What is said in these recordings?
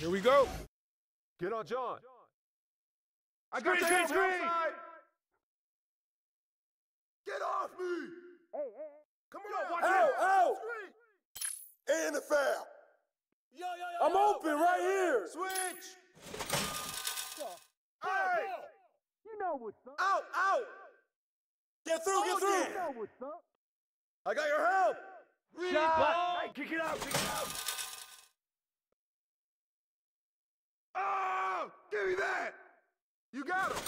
Here we go. Get on John. I got Screen, the screen, screen. outside. Get off me! Come on, watch Out, out! out. And the foul. Yo, yo, yo. I'm yo. open right here. Switch! Hey! You know what's up. Out, out! Get through, get Oh, through. You know what's up. I got your help! Shot. Hey, kick it out, kick it out! Oh! Give me that! You got him!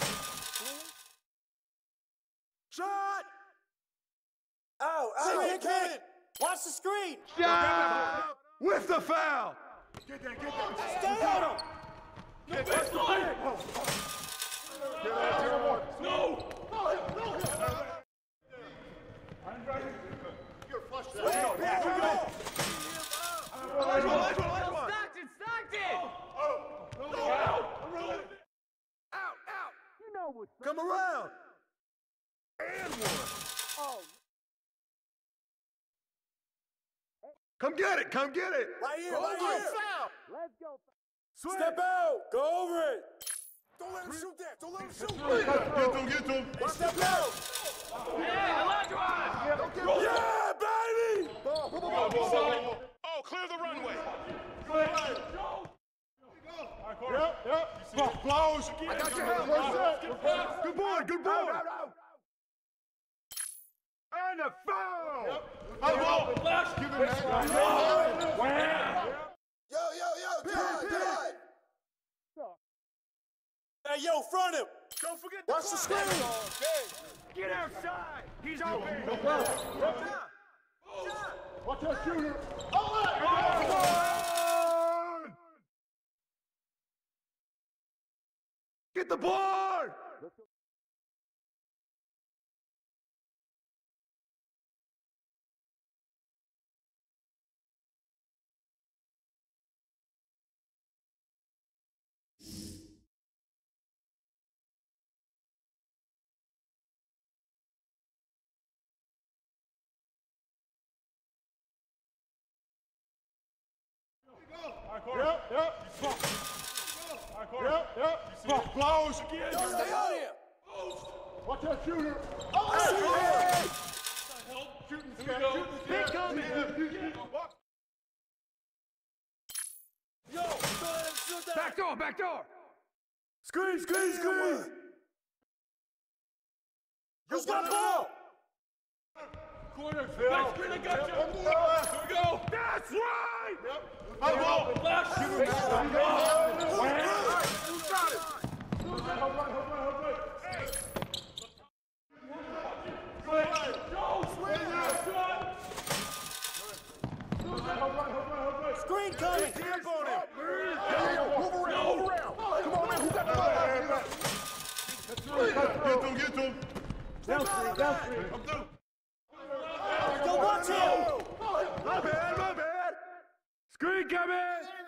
Shot! Out, out. Screen, Hit, screen. hit. Watch the screen. Shot! With the foul! Get that, get that! Stay on him. Get that! No! Last one, last one, last one! Stockton, Stockton. Out, out! You know what's up. Come around! And one! Oh, Come get it, come get it! Right here, Over right it, here. foul! let's go. Switch! Step out. Go over it. Don't let him shoot that. Don't let him shoot. Get them, get them! Hey, step out. Don't get Yeah, baby. Ball, ball, ball, ball, ball. Oh, clear the runway. Yep, yep. Close. I got your help. Good boy, good boy. And a foul. Flash. Give him that. Wow. Yo, yo, yo. Time, time. Hey, yo, front him. Don't forget Watch the screen. Get outside. He's open. Watch that shooter. Get the board. Yep, yep. Yep, yep. Close again. Stay on here. Watch that shooter. Oh, oh hey, Shooting scat. Shooting scat. coming. Yo, don't let him shoot that. Back door, back door. Screen, screen, screen. Who's got ball? Corner, Back screen, I got you. Here we go. That's right. Yep. Flash. Who's got it? Screen coming. Hands on him. Move around, move around. Come on, man. Who got the ball? Get them, get them. Down screen, down screen. I'm through. Go watch him. My bad, my bad. Screen coming.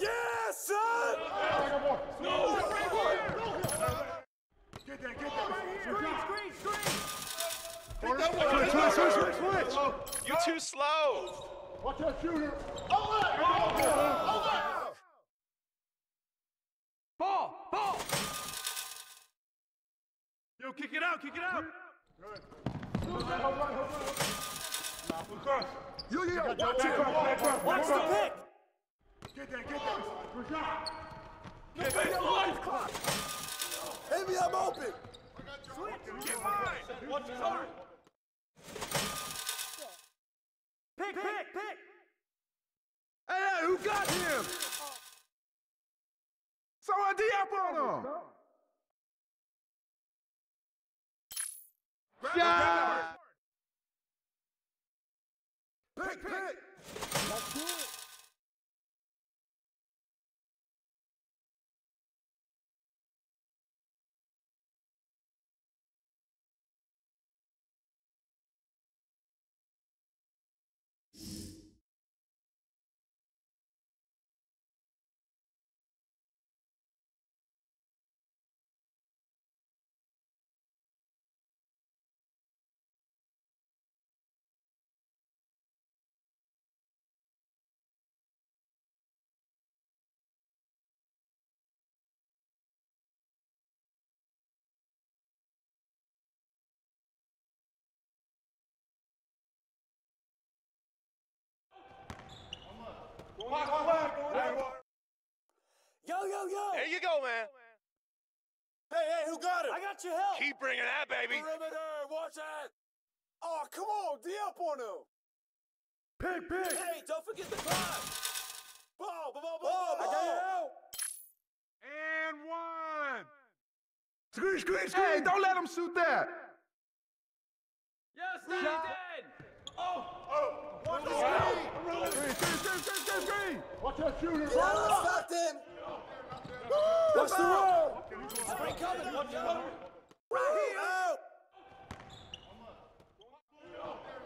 Yes, son. No. Get that, get that. Screen, screen, screen. Switch, switch, switch, switch, switch. You too slow. Watch that shooter. Ball, ball. Yo, kick it out, kick it out. Yo, yo, yo, watch it. Watch the pick. Get that, get that. No baseline. Maybe I'm open. Get mine. Watch the card. Pick, pick, pick. Hey, hey, who got him? Throw a D up on him. Shot. Pick, pick. That's good. Yo, yo, yo. There you go, man. Hey, hey, who got it? I got your help. Keep bringing that, baby. Perimeter, watch that. Oh, come on, D up on him. Pick, pick. Hey, don't forget the climb. Ball, ball, ball, ball. I got your help. And one. Screen, screen, screen. Hey, don't let him shoot that. Yes, stay dead. Watch oh, the oh. Screen, screen, screen, screen, screen, screen. Watch that shooter. Stockton. Watch the roll. Screen coming. Watch out. Right here. Out.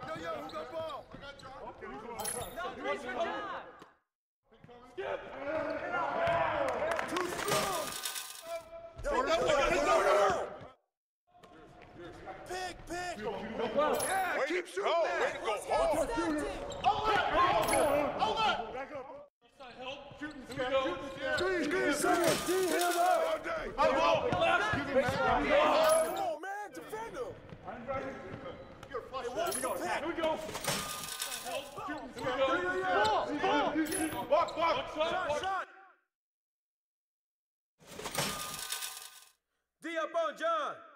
Yo, yo, who got ball? No threes for John. Too strong. Yo, yo, yo, yo, yo. Pick, pick. Yeah, Way keep to shooting go. that. Way to go hard. D him up. All day. Come on, man. Defend him. Hey, watch the pick. Box, box. Shot, shot. D up on John. Hey, hey, yo, right there. Get outside. Hey, hey, come to me, come to me. Hey, get on it. Ball, ball, ball.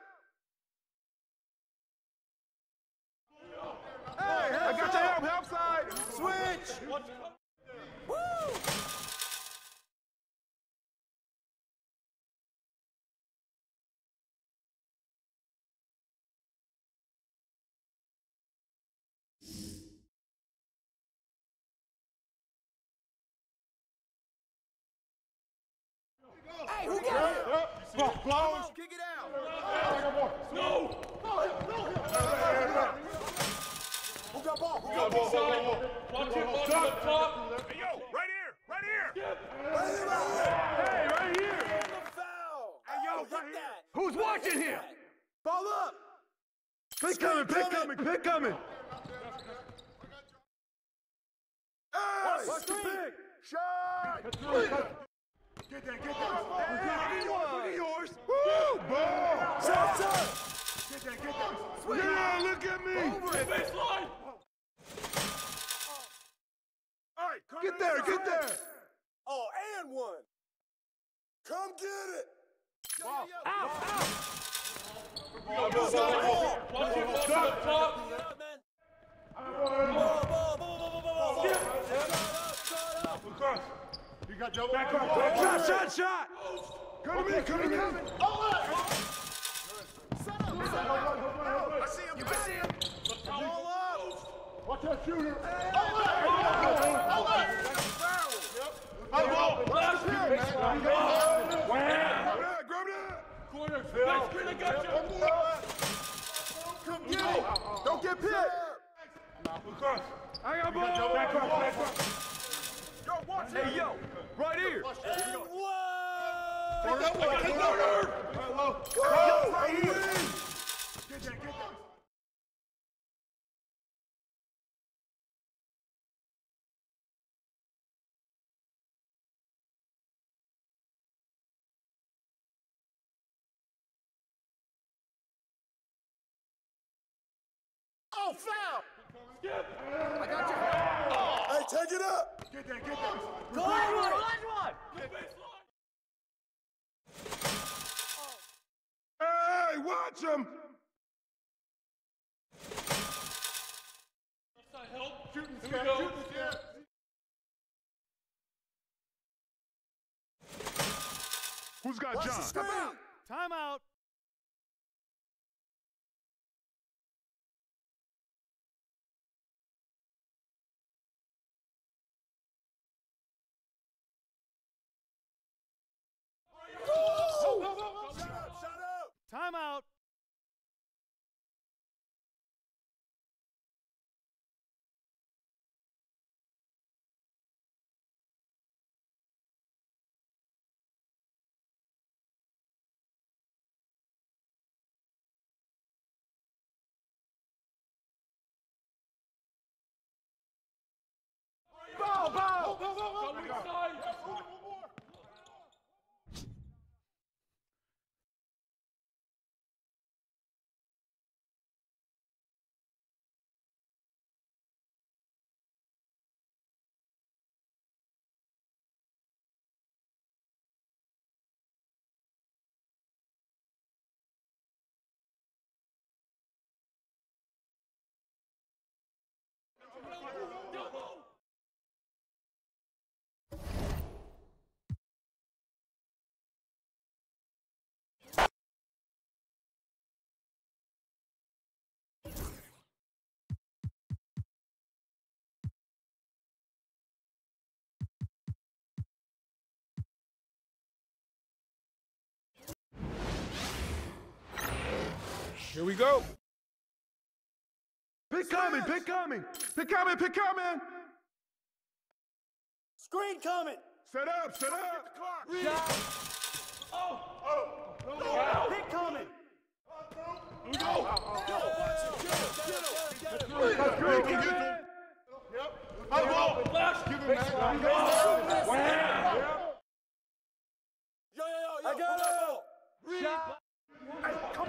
Hey, I got your help, help side. Switch. Woo. Hey, who got it? Ball, blows. Kick it out. No. Who got ball? Go got ball? Watch it. Watch it up top. Hey, yo, right here, right here. Right here. Hey, right here. The. Hey, yo, right here. Who's watching here? Ball up. Pick coming, pick coming, pick coming. Hey, Watch the pick. Shot. Get that, get that. Hey, look at yours. Woo, ball. Shot, shot. Get that, get that. Yeah, look at me. Baseline. All right, come get there, get there. Oh, and one. Come get it. Ball. Watch it. Watch it up top. Get up, man. Ball, ball, ball, ball, ball, ball, ball. Shut up, shut up. Across. You got double. Back up, back Shot, shot, shot. Come to me, come to me. I see him. I see him. Ball up. Watch that shooter. Grab that, grab that. Corner. Back screen. I got you. Come get it. Don't get picked. I got ball. Back up, back up. Yo, watch. Hey, yo. Right here. And one. Woo! Right here. Get that, get that. Oh, foul. Skip. Oh. Hey, take it up. Get that, get that. Go on one. On one. Hey, watch him. Help. Shooting Here we go. Who's got Watch the John? screen. Time up. Here we go. Pick coming, pick coming, pick coming, pick coming. Screen coming. Set up, set up. Real. Oh. Oh. oh. Pick coming. Yo, yo, yo, yo. I got it.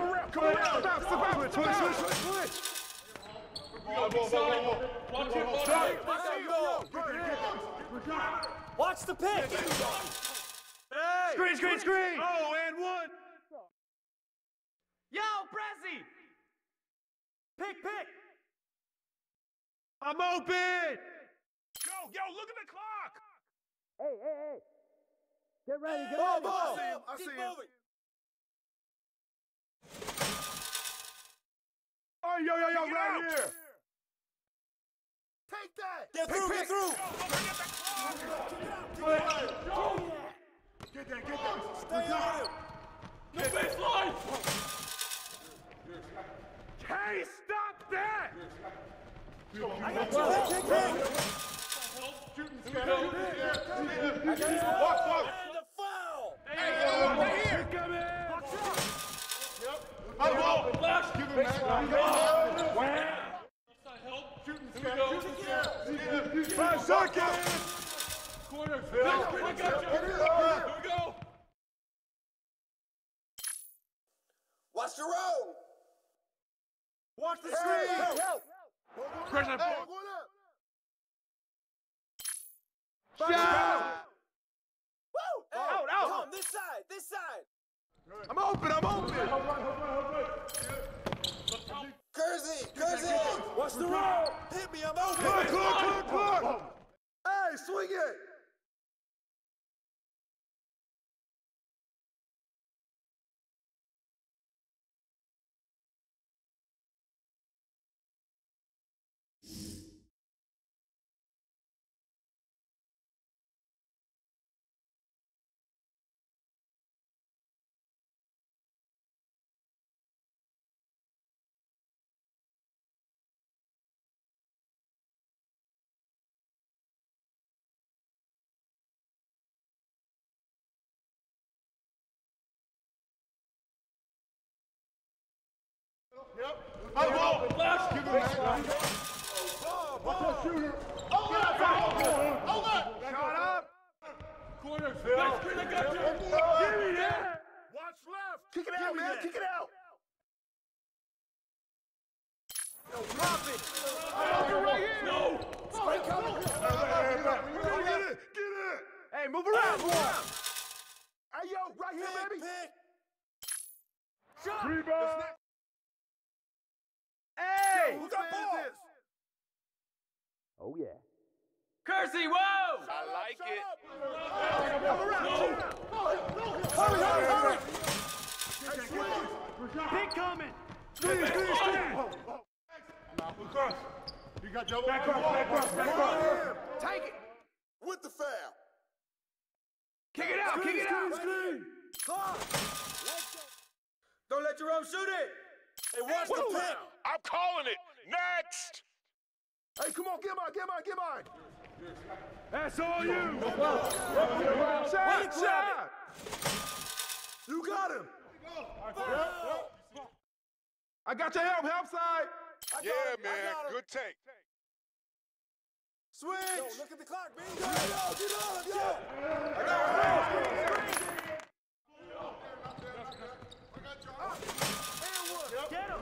Come around, come around. Stop, stop, switch, switch, switch, switch, switch. Watch it, watch Watch the pick. Screen, screen, screen. Oh, and one. Yo, Pressey. Pick, pick. I'm open. Yo, yo, look at the clock. Hey, hey, hey. Get ready, get ready. ball. I see him. I see him. Moving. Oh, yo, yo, yo, right here. Take that. Get through, get through. Get that, get that. Stay on him. The baseline! Hey, stop that. I got you. Pick, pick, pick. Walk, walk. And a foul. Right here. Come in. Hey, yo, flash! Give him that. help. Here we go. Five seconds. Corner. Back screen, I got you. Here we go. Watch the road. Watch the Hey, screen. help, help. Press that Hey, ball. going up. Shot. Woo! Hey, Out, out. Come, this side, this side. I'm open, I'm open. Kersey, Kersey. Watch the road. Hit me, I'm open. Clock, clock, clock, clock. Hey, swing it. Flash! Give him that. Shot up. Corner. Back screen, I got you. Give me that. Watch left. Kick it out, man. Kick it out. Drop it. right here. No! Spray coming. Get it. Get it. Hey, move around, move around. Hey, yo, right here, Pick, baby. pick. Rebound. Hey. Who's that ball? Oh yeah. Kersey, whoa. I like it. Hurry, hurry, hurry. Pick coming. You got double. Back cross, back cross, back cross. Take it. With the foul. Kick it out, kick it out. Screen. Don't let Jerome shoot it. Hey, watch the pick. I'm calling it. Next. Hey, come on, get mine, get mine, get mine. That's all you. Shot, shot. You got him. I got your help, help side. Yeah, man. Good take. Switch. Yo, look at the clock, man. Yo, yo, get on, yo. I got it. Flash! Give him that. Skip! Watch the screen. Side help. Here we go. What's the pitch? Get that, get that.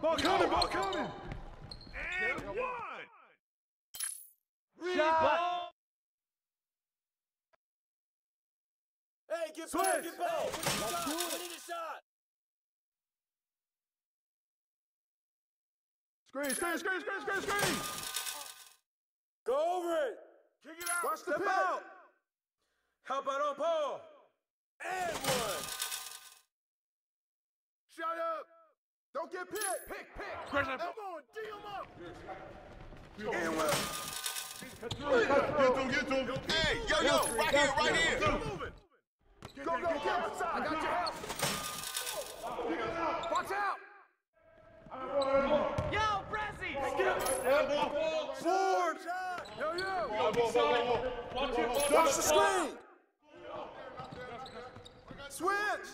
Ball coming, ball coming. And one. Shot. Hey, get Switch. back, get back. We need a shot. We need a shot. Screen, screen, screen, screen, screen, screen. Go over it. Kick it out. Watch the out. Help out on Paul. And one. Shut up. Don't get picked. Pick, pick. Crash that. Come on, D him up. And well. Get to him, get to him. Hey, yo, yo, right here, right here. Go, go, get outside. I got your help. Watch out. Yo, Pressey! Forward. Yo, yo. Watch the screen. Switch.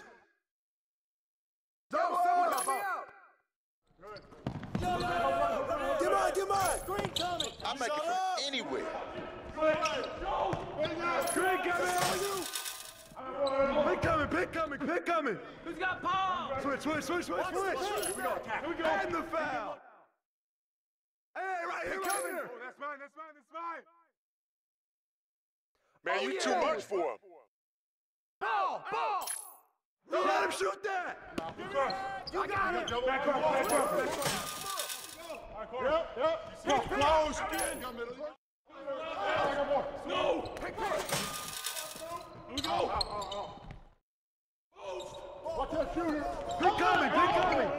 Double, double, double. Get mine, get mine. Screen coming. I make it from anywhere. Screen coming. Pick coming, pick coming, pick coming. Who's got Paul? Switch, switch, switch, switch, Watch switch. Here we go, attack. Here we go. And the foul. Hey, right here, right here. Oh, That's mine, that's mine, that's mine. Man, oh, you yeah. too much for him. Ball, ball. Don't let him shoot that. You got it. Back up, back up, back up. Yep, yep. Close. No. Pick, pick. Here we go. Oh. Watch that shooter. Pick coming, pick coming.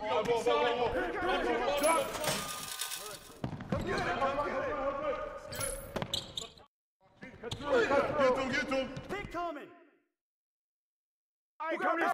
Go, go, go, go, go. Come get it, come get it. Get to him, get to him. Pick coming. Hey, come here. Hey.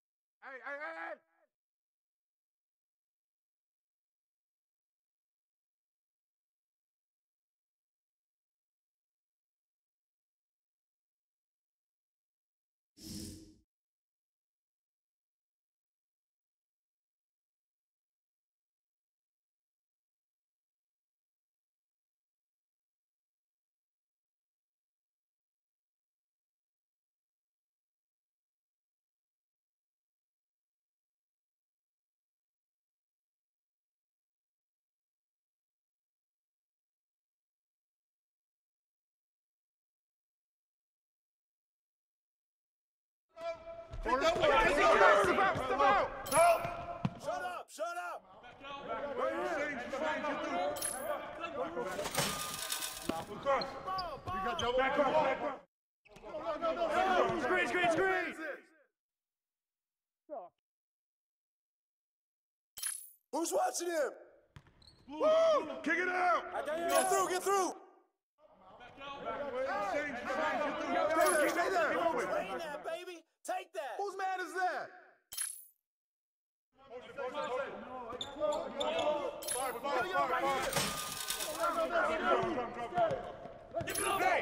Step out, step out, step out. Shut up, shut up. Back up, back up. Screen, screen, screen. Who's watching him? Woo! Kick it out. Get through, get through. Stay there, stay there. Train that, baby. Take that. Whose man is that?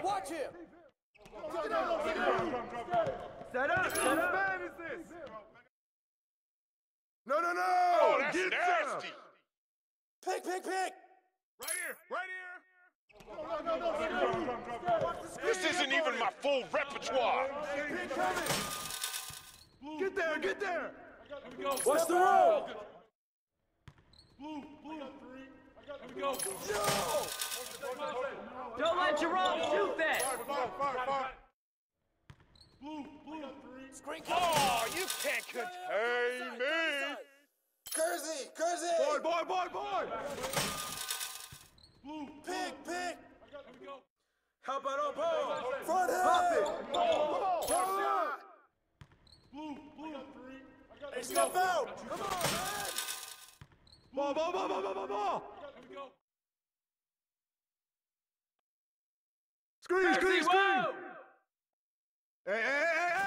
Watch him. Set up, set Whose up. man is this? No, no, no. Oh, that's Get nasty. some. Pick, pick, pick. Right here, right here. This isn't even my full repertoire. Pick coming. Get there, get there. What's the road? Don't let Jerome shoot that. Screen Oh, you can't contain me. Kersey, Kersey. Boy, boy, boy, boy. Pick, pick. Help out on Paul. Front Pop head. it. Come on, come on. Hey, step out. Come on, man. Ball, ball, ball, ball, ball, ball, ball. Screen, screen, Percy, screen. whoa! Hey, hey, hey, hey.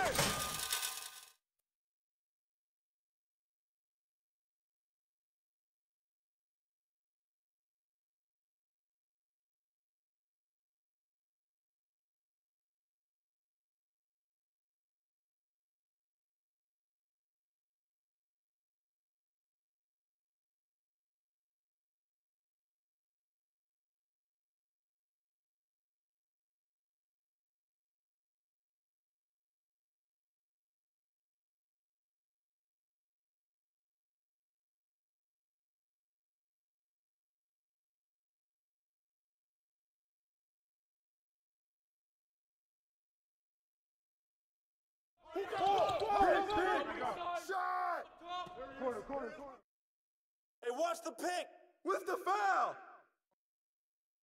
Watch the pick. With the foul.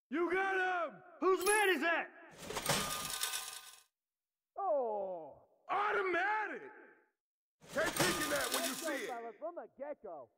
You got him! Whose man is that? Oh! Automatic. Can't peek in that when you see it. From the get-go.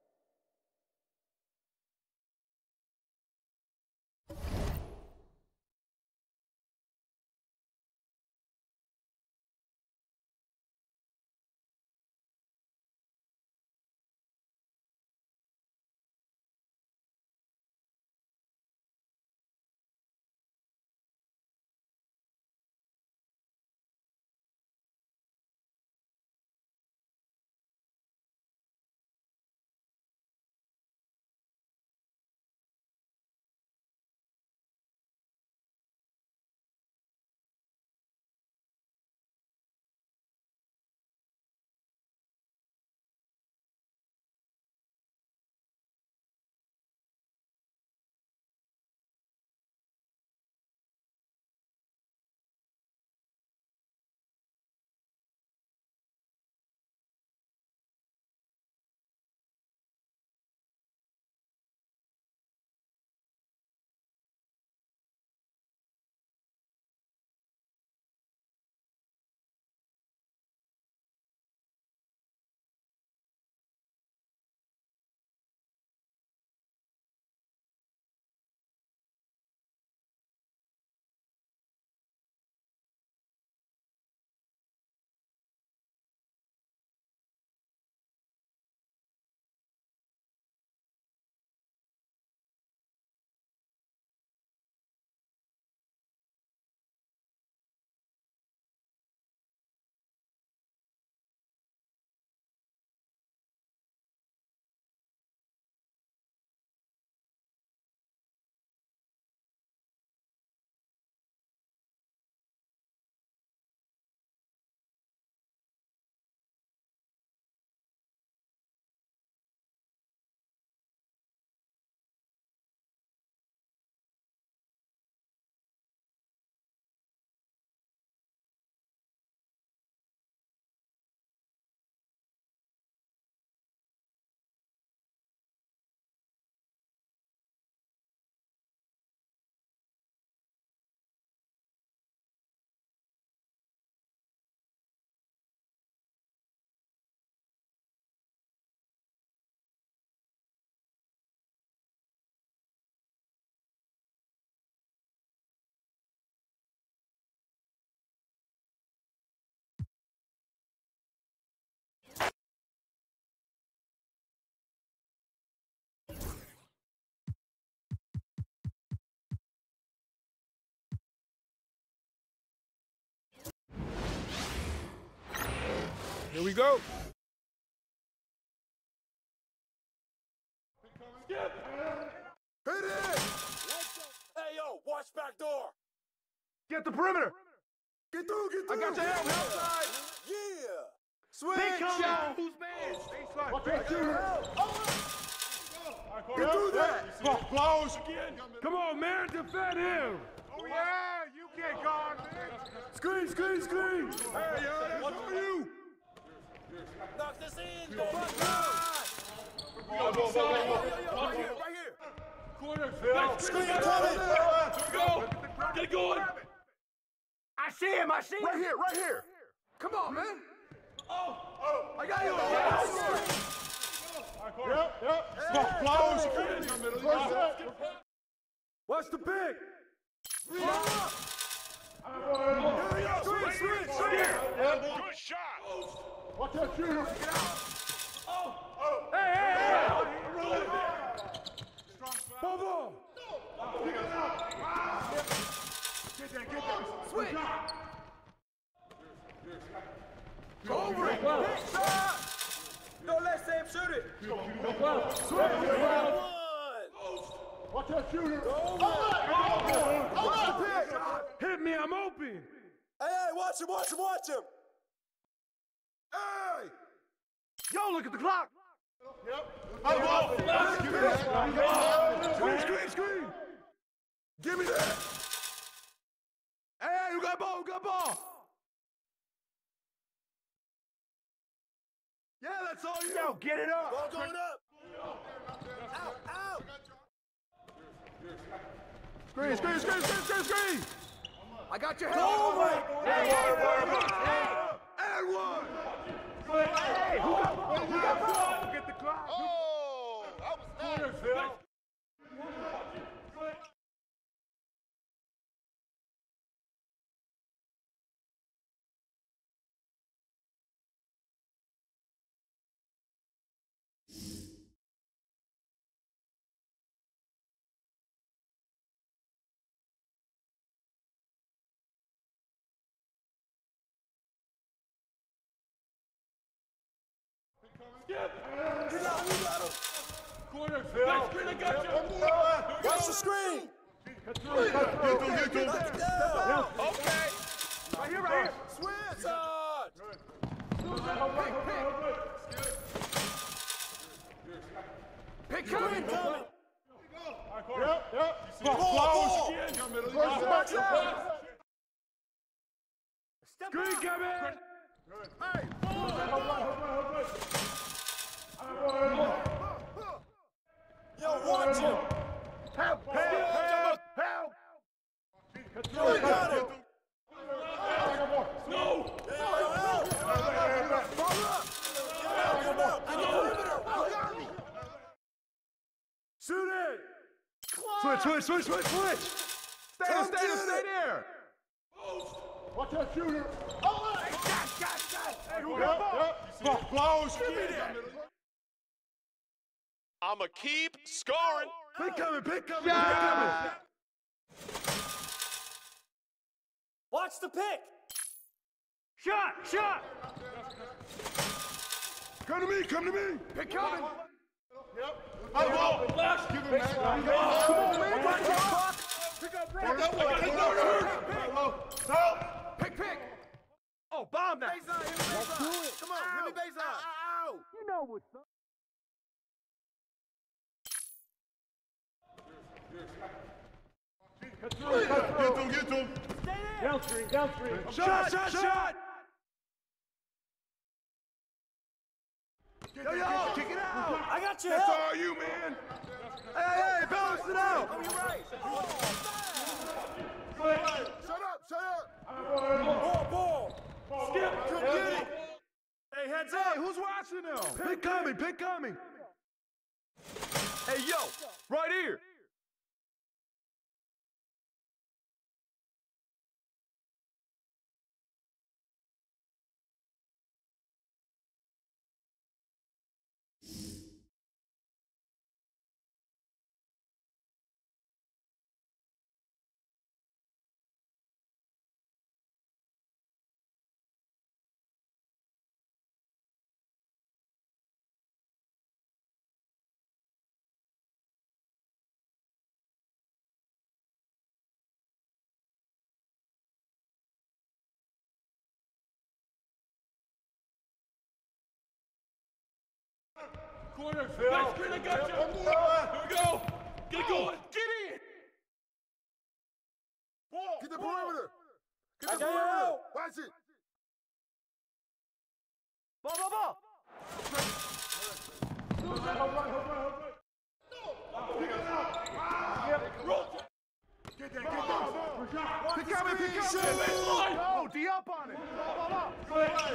We go. Hit it! Hey, yo, watch back door. Get the perimeter. Get through, get through. I got your help, outside. Yeah. Switch. Big coming. shot. Whose man? Watch that shooter. Get through that. Close again. Come on, man, defend him! Oh, yeah, you can't guard me. Screen, screen, screen. Hey, yo, that's on you. Knock this in. Go back Go, go, go, go, Right here, right here. Corner, Phil. Screen coming. Go. Get it going. I see him. I see him. Right here, right here. Come on, man. Oh. I got you. Yep, yep. Again. Watch the pick. Good shot. Watch out, shoot! Oh! Oh! Hey, hey, that shooter. Bobo. Switch. Go Over it. Well. Big Don't let Sam shoot it. One. Watch that shooter. Watch the pick. Hit me, I'm open! Hey, hey, watch him, watch him, watch him. Hey! Yo, look at the clock! Yep. I won't. Give me that. Scream, scream, scream. Give me that. Hey, you got ball, you got ball. Yeah, that's all you. Yo, get it up. Ball going up. Out, out. Scream, scream, scream, scream, scream, scream. I got your head. Oh my. Hey, hey, hey, hey. And one. Hey, who got the ball? Who got ball? Get the clock. Oh, that was nice. Corner, Phil. Next screen, I got you. Watch the screen. Get him, get him. Okay. Right here, right here. Switch. Touch. Pick coming. Yep, yep. Ball, ball. Screen coming. Yo, watch him. Help, help, help, help. Yo, he got him. No! Yo, help. Ball up. Get him out. Get the perimeter. Shoot it. Switch, switch, switch, switch, switch. Stay there, stay there, stay there. Watch that shooter. Oh, hey, shot, shot, shot. Hey, who got Yep, ball? yep. Close. Give me that. I'ma keep scoring. Pick coming, pick coming, pick coming. Watch the pick. Shot, shot. Come to me, come to me. Pick coming. Yep. High ball. Flash. Give him that. Come on, man. Watch that clock. Pick up, Go Brad. that way. Take that way. Help. Pick, pick. Oh, bomb that. Baseline, hit me baseline. Come on, hit me baseline. You know what's up. Get him, get him. Downstream, downstream. Shot, shot, shot. Yo, yo, kick it out. I got your That's help. all you, man. Hey, hey, balance it out. Oh, you're right. Shut up, shut up. Ball, ball. Skip. Good get it. Hey, heads up. Hey, who's watching them? Pick coming, pick coming. Hey, yo, right here. Corner, Phil. Next screen, I got you. Here we go. Get it going. Get in. Get the perimeter. Get the perimeter. Watch it. Ball, ball, ball. Get that, get that. Pick coming, pick coming. Oh, D up on it. Ball up.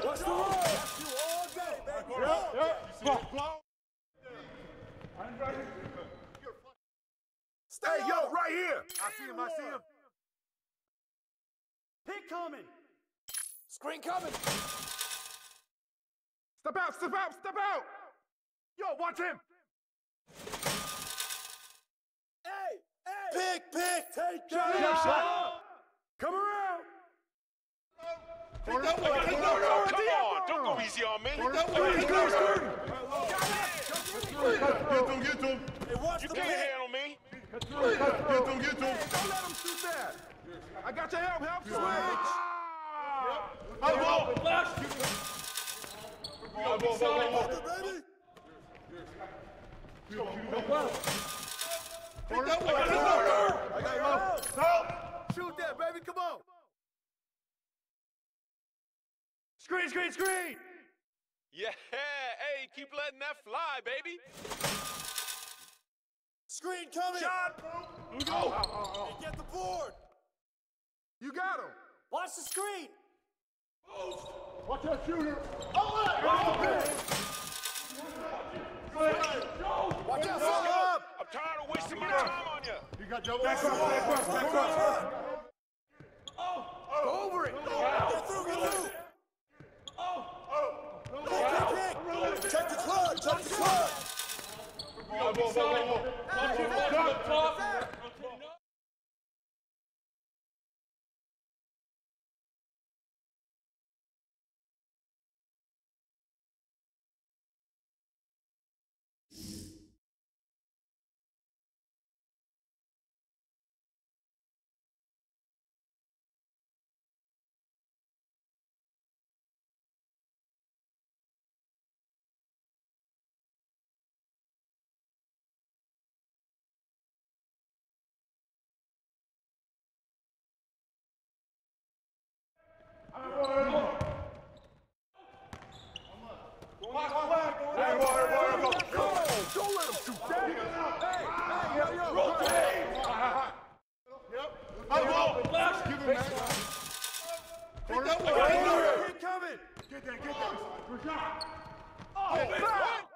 What's the? You all day, baby. Yep, yep. Close. Stay Hey, yo, right here. I see him, I see him. Pick coming. Screen coming. Step out, step out, step out. Yo, watch him. Hey, hey. Pick, pick. Take Shot, that. shot, shot. Come around. Take that way. Take No, no, that come way. on. Don't go easy on me. That. Get him, get him. Hey, watch You the can't pick. handle me. Get him, get him. Don't let him shoot that. I got your help, help. Switch. Ah. High ball. Flash. Ball, ball, ball, ball. Ready? Take that. Corner. I got help. Help. Shoot that, baby. Come on. Screen, screen, screen. Yeah, hey, keep letting that fly, baby. Screen coming. Shot. Hey, oh. get the board. You got him. Watch the screen. Watch that shooter. Oh! Watch out, follow up. I'm tired of wasting my time on you. You got double. Back up, back up, back up. Over it. Get through, get through. Kick. Check the club, check the club. Whoa, whoa, whoa, whoa. Hey, water, water, go. Go. Don't let him shoot that. Hey, hey, yo, yo. Rotate. High ball. Give him that. Corner. Keep coming. Get that, get that. Oh, foul.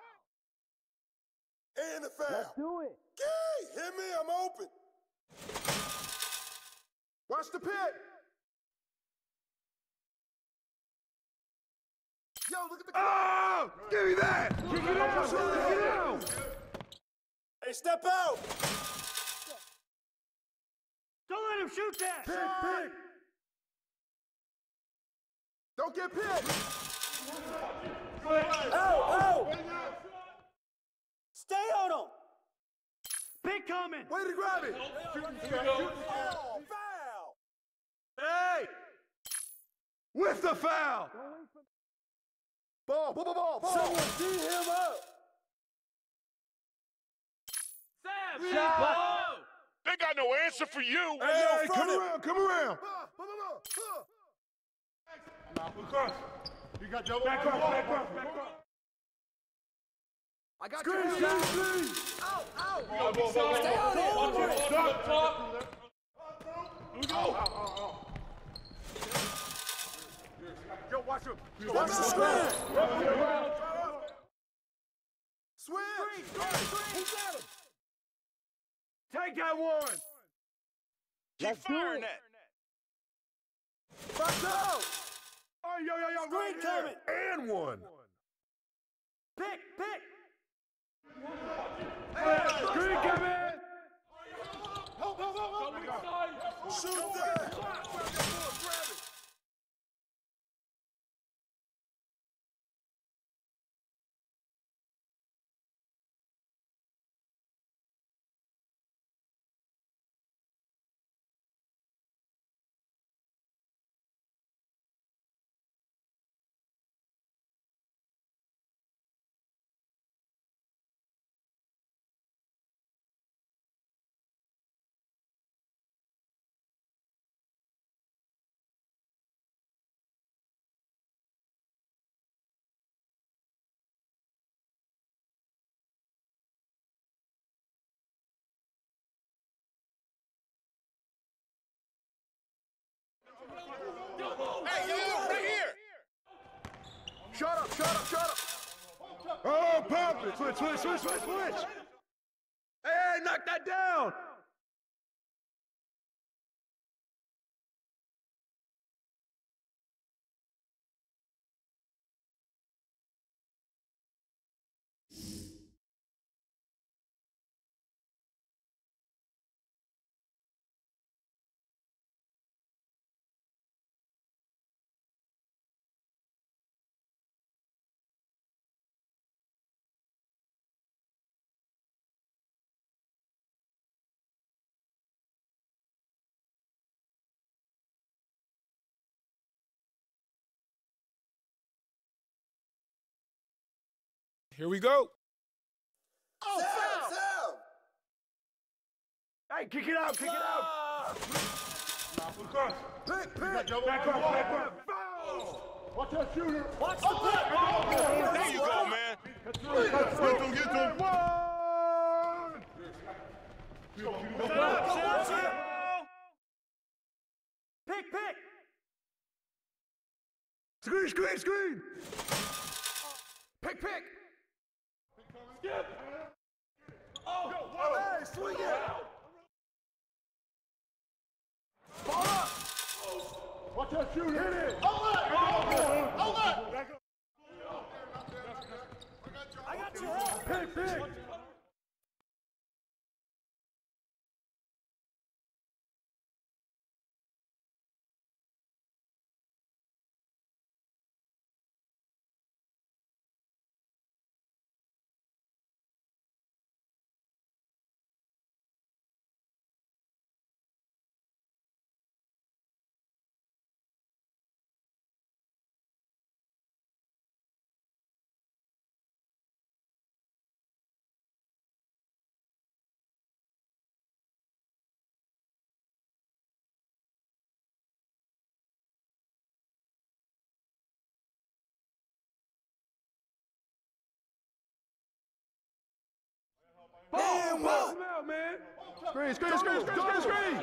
And the foul. Do it. Gee, hit me, I'm open. Watch the pit. Yo, look at the. Oh, give me that. Kick it out. Kick it out. Hey, step out. Don't let him shoot that. Pick, pick. Don't get picked. Out, out. Stay on him. Pick coming. Way to grab it. Foul, foul. Hey. With the foul. Ball, ball, ball, ball, ball. Someone beat him up. Sam, shot. They got no answer for you. Hey, Hey, yo, come front him. around, come around. Back up, back up, back up. I got you. Screen, screen. Out, out. Whoa, whoa, whoa, Stay on it. Yo, watch him. Watch the screen. Switch. Who's at him? Take that one. Keep firing that. Back out. Oh, yo, yo, yo. Screen right coming. here. And one. Pick, pick. Screen coming. Shoot that. Hey, yo, right here. Shut up, shut up, shut up. Oh, pump it. Switch, switch, switch, switch, switch. Hey, knock that down. Here we go. Oh, Sam! Sam! Hey, kick it out, kick it out! Pick, pick! Back up, back up! Watch that shooter! Watch the oh! Oh, oh, oh, there oh, you go, oh. man! Get him, get him! One! Set up! Pick, pick! Screen, screen, screen! Pick, pick! Watch that shooter. Hit it! I got your head. Pick, pick! Damn, what? Come out, man! Screen, screen, screen, screen, screen, screen!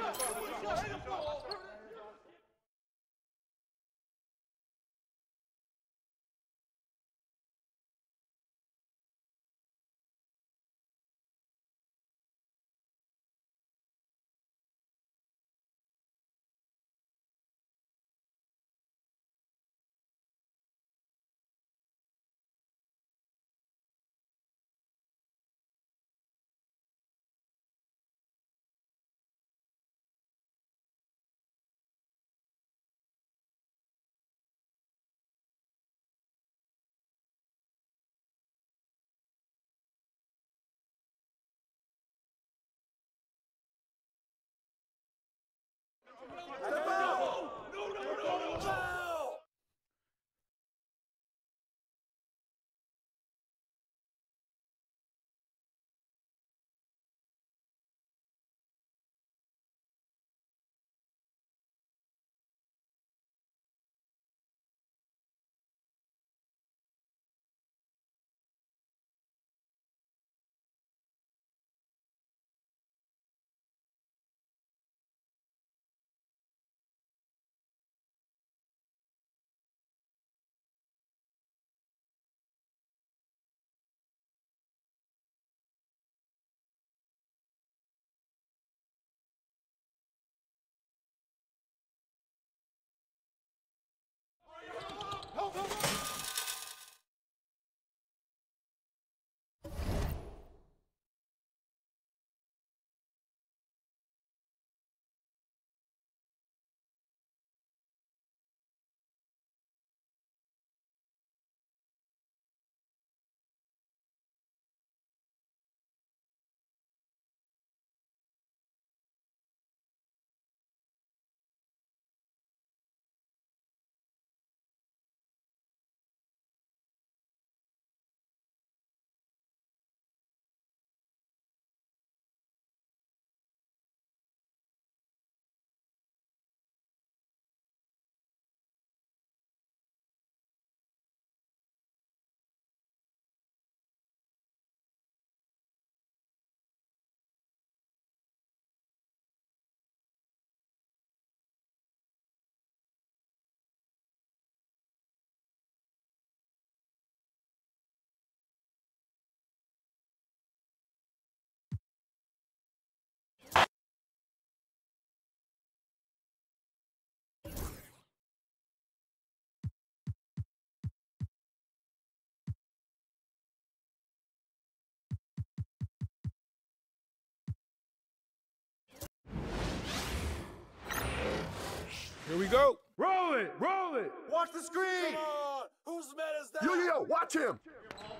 Here we go. Roll it! Roll it! Watch the screen. Come on. Whose man is that? Yo, yo, yo, watch him!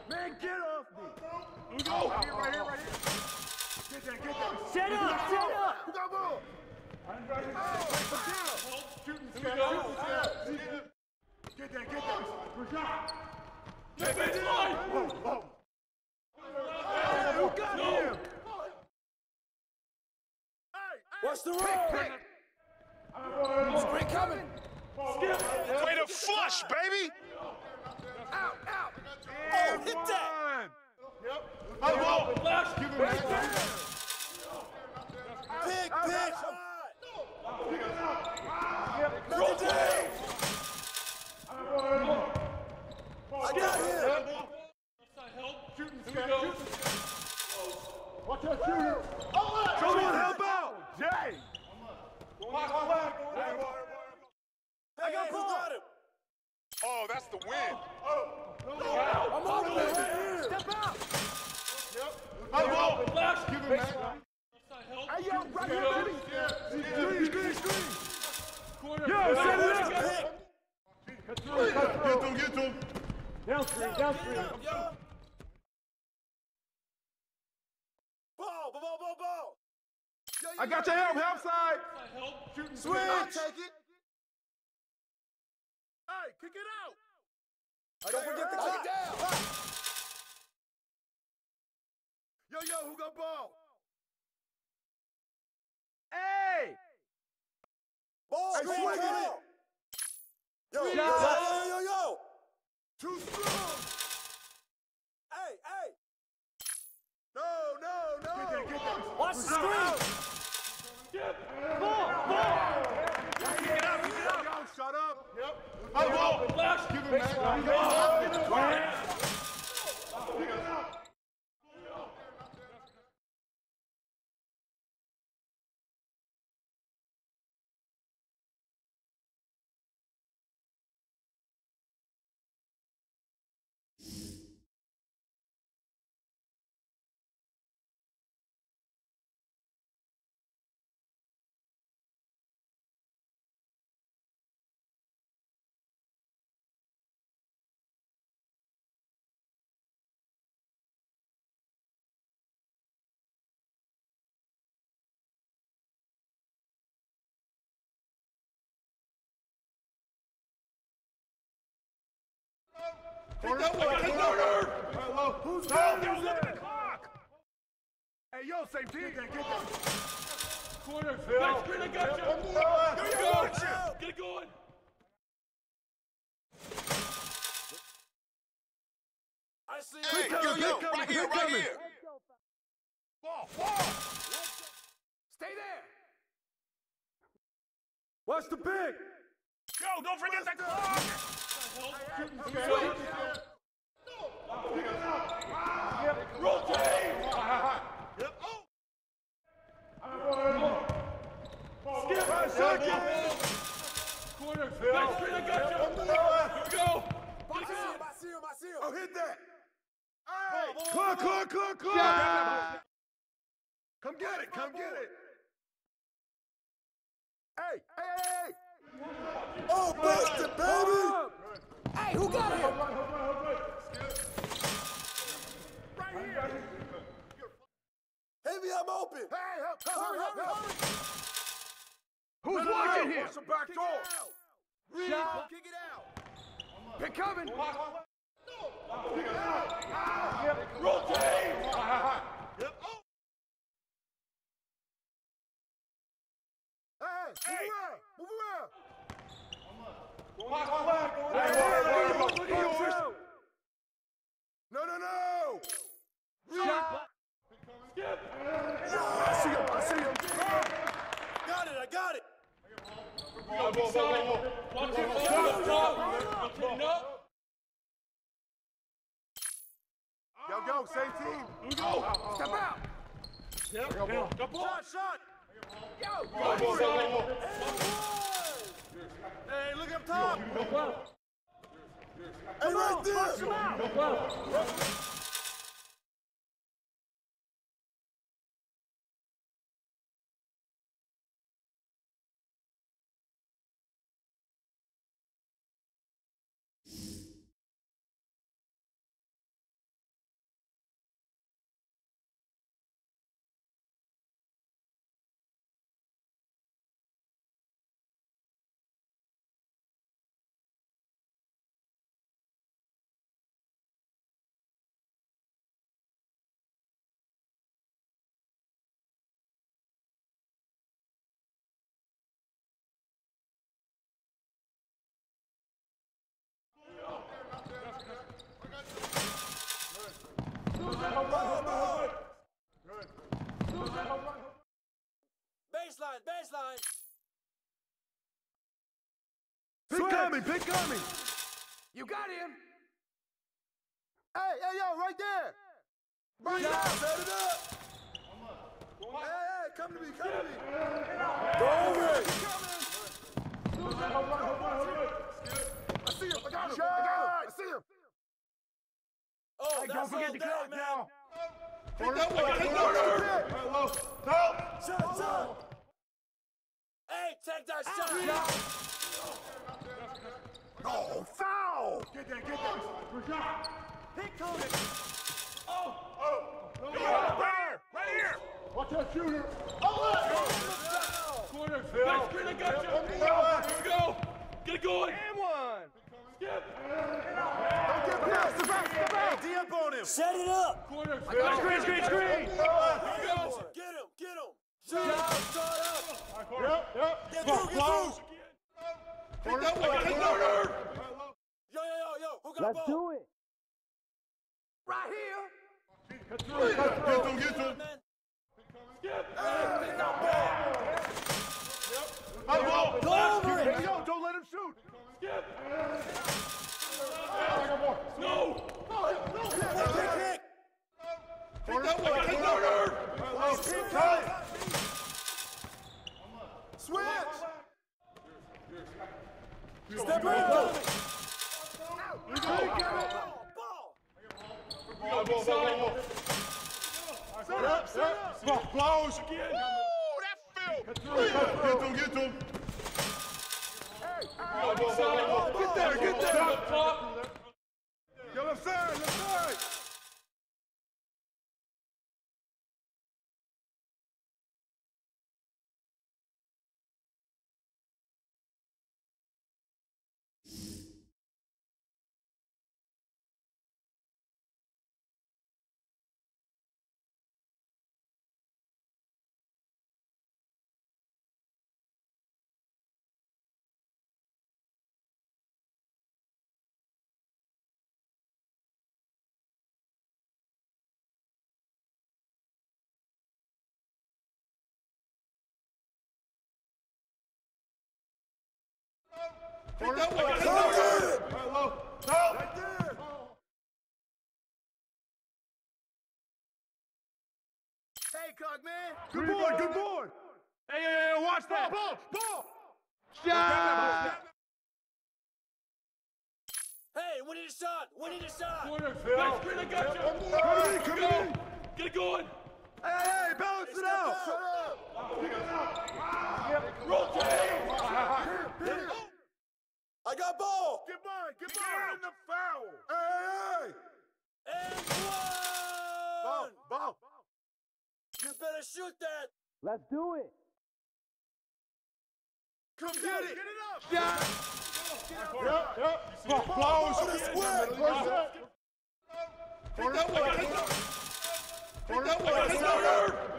Man, get off me. Oh, right here, right here, right here. Get that, get that. Set up, set up. Who got ball? I'm driving. Oh, Shooting Here we scat. go. Shooting scat. Ah. Get that, get that. Rashad. Get that. Oh, oh. Who got him? Watch the roll. Pick. There's a coming. Skip. Way to flush, baby. Out, out. Oh, hit that. Yep. I will. Flush. Give him that. Big pitch. Roll Watch out, shooting. Oh, Someone help out. Jay. Hey, hey, who got him? Oh, that's the win. I'm over. Here. Step out! Give him that. Hey, yo, right here, baby! Screen, screen! Corner. Yo, set it up! Get to him, get to him. Downstream, downstream. Ball, ball, ball, ball, ball. I got your help, help side! Shooting Switch. I'll take it. Hey, kick it out! Don't forget the clock. Yo, yo, who got ball? Hey! Ball, Hey, swing it. Yo, yo, yo, yo, yo. Too strong! Hey, hey. No, no, no! Get that, get that! Watch the screen. Shut up! Yep. Give him that. Who's down? Yo, look at the clock! Hey, yo, same team! Get that, get that! Corner. Next screen, I got you. Yo, yo, watch it! Get it going. I see Hey, it. yo, coming, yo, coming, right here, right here. Ball, ball! Stay there! Watch the pick! Yo, don't forget the clock! Oh, hit! Come get it, come get it! Hey, hey, hey! Oh, busted, baby. Hey, who got him? Right here! Heavy, I'm open. Hey, help, hurry, hurry, hurry! Who's watching here? What's the back door? Shot. Kick it out! Pick coming! Hey, move around! Move around! No, no, no! I see him, I see him! Got it. I got it. Weak side. Watch it. Watch it. Top. Turn up. Yo, yo, same team! Go. Step out! Got ball. Shot, shot! Yo! Weak side. Hey, look up top! Hey, right there. Baseline, baseline. Pick coming, pick coming! You got him! Hey, hey, yo, right there. Right Yeah, now. set it up. Hey, hey, come to me, come to me. Go over it. I see him. I got him. I got him. I see him. Oh, Hey, that's don't forget all the day, clock man. now. Shots up. Hey, take that ah, shot. Oh, foul. Get that, get that. Rashad. Pick on it. Oh, oh. Where? Right here. Watch that shooter. Oh! Corner. Back screen, I got you. Here we go. Get it going. And one. Skip. Don't get past the back, the back. D up on him. Set it up. Corner. Screen, screen, screen. Get him, get him. Shot, shot up. Yep, yep. Get through, get through. I got a corner. Yo, yo, yo, yo. Who got Let's ball? do it. Right here. Get through, get through. Man. Go over it. Yo, don't let him shoot. Skip. No. No! No! Kick, kick, kick. I got a corner. Switch. Step in. Ball, ball. Ball! Ball! Set up, set up. Close. Ooh, that felt Get through, get through. Get there, get there. Up top. Yo, left side, left side. Right there. Hey, Cock, man. Good board, good board. Hey, hey, hey, watch that. Ball, ball. Shot. Hey, we need a shot. We need a shot. Corner. Back screen, I got you. Come in, come in. Get it going. Hey, hey, balance it out. Rotate. I got ball. Get mine, get mine. in the foul. Hey, hey. And Ball, one. ball. You better shoot that. Let's do it. Come get it. Get it up. Shot. Yep, yep. Close. Oh, that's square. Close up. Corner. Corner.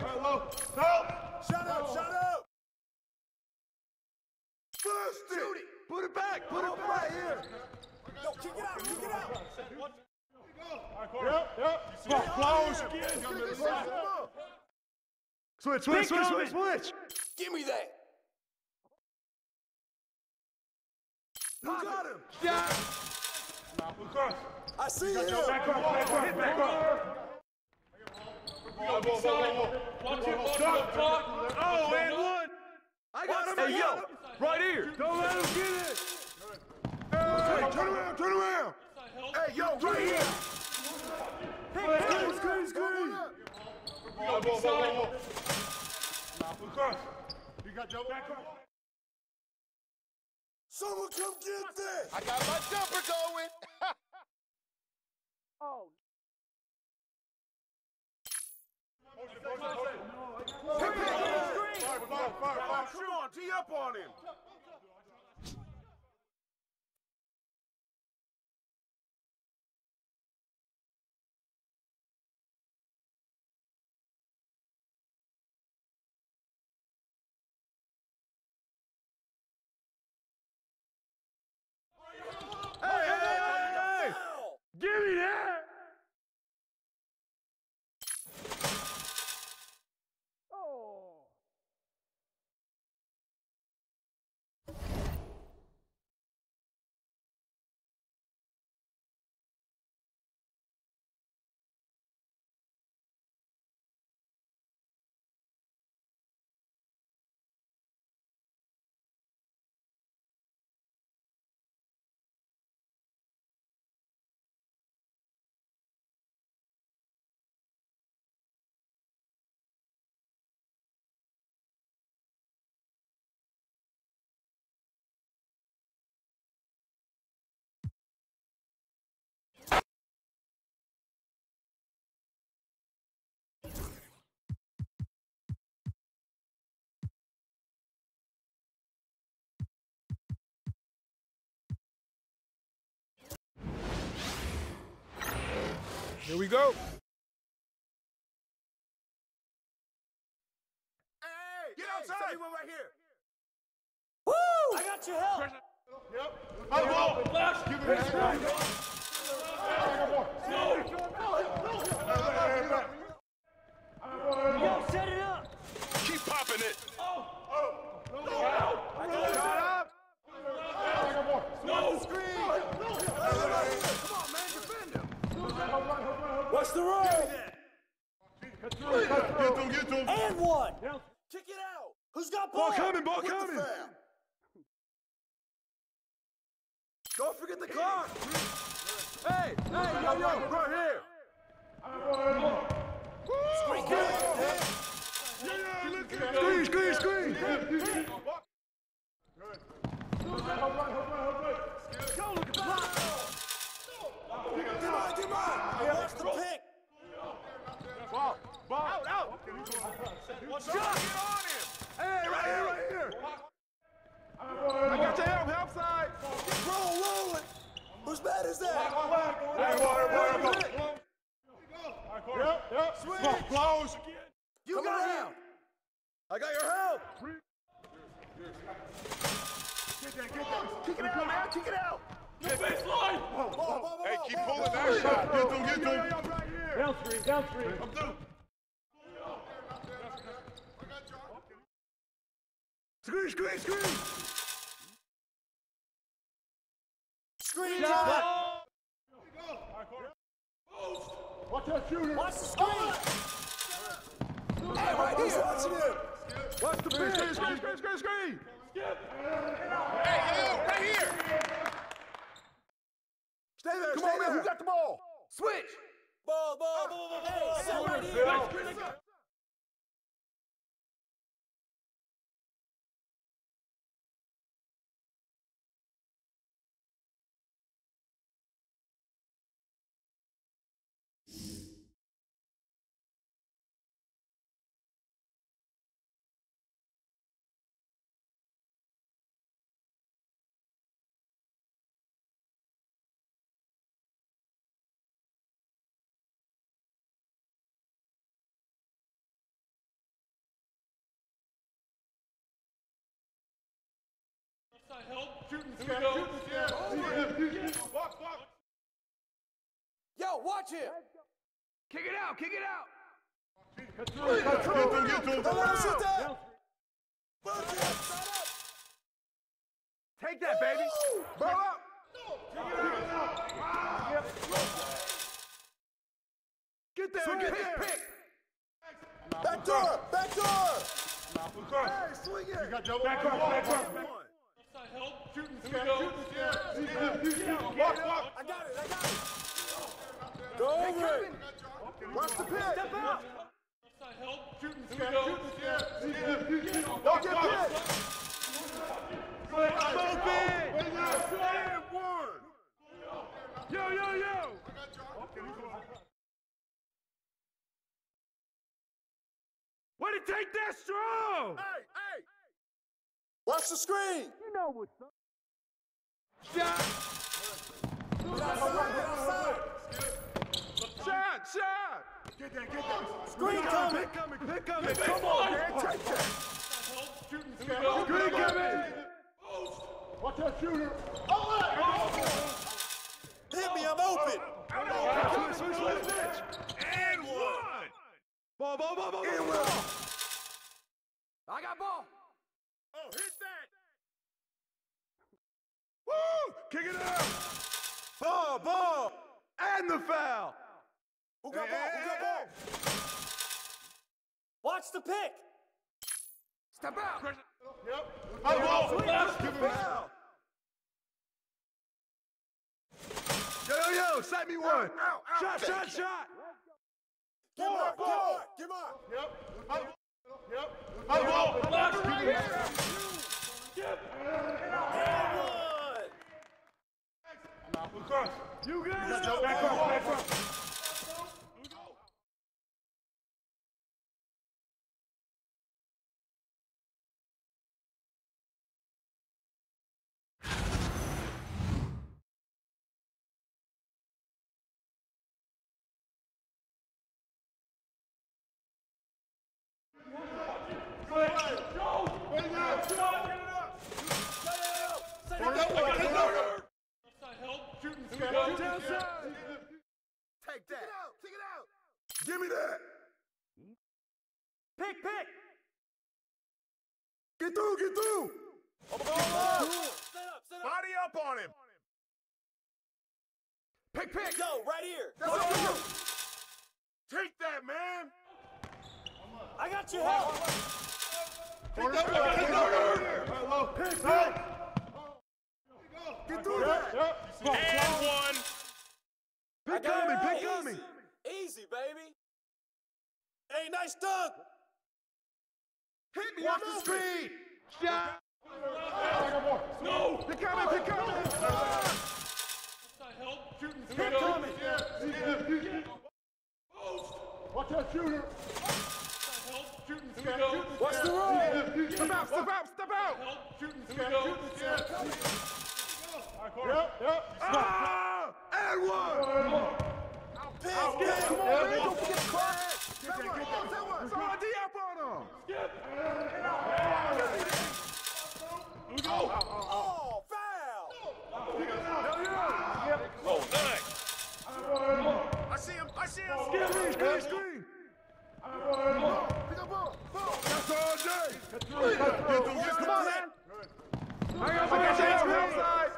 Hello. Help. Shut up, shut up. First it. Put it back. Put it back here. Yo, kick it out, kick it out. Yep, yep. Close. Switch, switch, switch, switch, switch. Give me that. You got him. Yeah! I see him. Back up, back up, back up. Watch it. Watch it up top. Oh, and one. I got him. Hey, yo, right here. Don't let him get it. Hey, turn around, turn around. Hey, yo, right here. Hey, screen, screen, screen. You got Joe back up. Someone come get this. I got my jumper going. Fire, fire, fire, fire. Sean, tee up on him. Here we go. Hey, Get hey, outside. send me one right here. Woo! I got your help. Yep. Out the ball. Flash. Give it back. Yo, set it up. Keep popping it. Oh. Oh. Shut up. What's the roll? Get to him, get to him. And one. Kick it out. Who's got ball? Ball coming, ball With coming. Don't forget the clock. Hey, hey, yo, yo, right here. Screen, screen, screen. Come on, come on. Watch the pick. Ball, ball. Out, out. Shot. Hey, right here, right here. I got your help, help side. Roll, roll it. Whose bat is that? Yep, yep. Swing. Close. You Come got around. him. I got your help. Kick it out, man. Kick it out. Ball, ball, Hey, keep pulling that shot. Get him, get him. here. Downstream, downstream. I'm through. Screen, screen, screen. Screen shot. Watch that shooter. Watch the screen. Hey, right Who's here. watching it? Watch the pitch. Screen, screen, screen, screen, screen. Hey, yo, right here. Stay there. Come stay on, man. Who got the ball? Switch. Ball, ball, ah! ball, ball. Hey, set right here. Shooting scat, shooting. Walk, walk. Yo, watch it. Kick it out, kick it out. Get to get to him. Don't let him shoot that. Bunch it. Take that, baby. Ball up. Get there, get there. Back door. Back door. Hey, swing You it. got double. Back up, back up. Shooting scat, shooting scat. Walk, walk. I got it. I got it. Go over it. Watch the pitch. Step out. Shooting scat, shooting scat. Don't get pitched. I'm open. And one. Yo, yo, yo. Way to take that strong. Hey, hey. Watch the screen. Shot. Shot, shot. Get that, get that. Screen coming. Pick coming, pick coming. Come on, man. Take that. Shooting. Screen coming. Watch that shooter. Hit me. I'm open. Switch, switch, switch, switch. And one. Ball, ball, ball, ball, ball, ball. I got ball. Oh, hit that. Woo! Kick it out. Ball, ball. And the foul. Who got ball? Who got ball? Watch the pick. Step out. Yep. Out the ball. Give him that. Foul. Yo, yo, yo, set me one. Shot, shot, shot. Get more. Get more. Get more. Yep. You it. Back up, back up. Outside. Take that. Take it out. Take it out. Give me that. Pick, pick. Get through, get through. Set up, set up. Body up on him. Pick, pick. Yo, right here. That's all you. Take that, man. I got your help. Pick, pick. Get through that. And one. Pick Got on me, pick on me. Easy. Easy, baby. Hey, nice dunk. Hit me. Watch I'm the open. screen. Shot. No. Pick on me, pick on me. Pick coming. Watch that shooter. Shooting scout. Shooting What's the scout. rule? Step out, step out, step out. Shooting scout. Shooting scout. Yep, yep. Ah! And one. Pick, Come on, man. Don't forget the class. Get that, get that. Throw a D up on him. Oh, foul. Oh, nice. I see him. I see him. Screen, screen, screen. Pick up ball. Ball. That's all day. Get through, get Come on, man. I got my chance outside.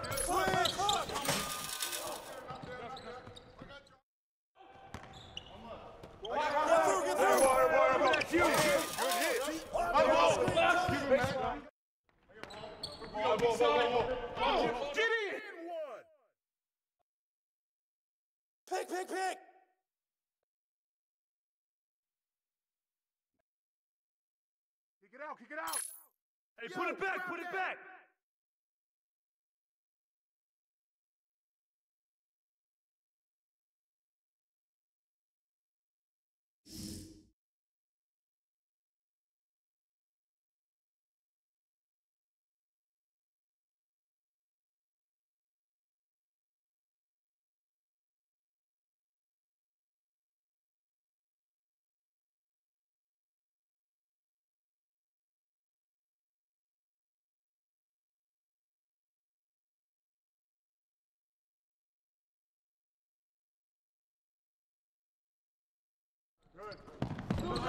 Kick it out, kick it out. Hey, put it back, put it back.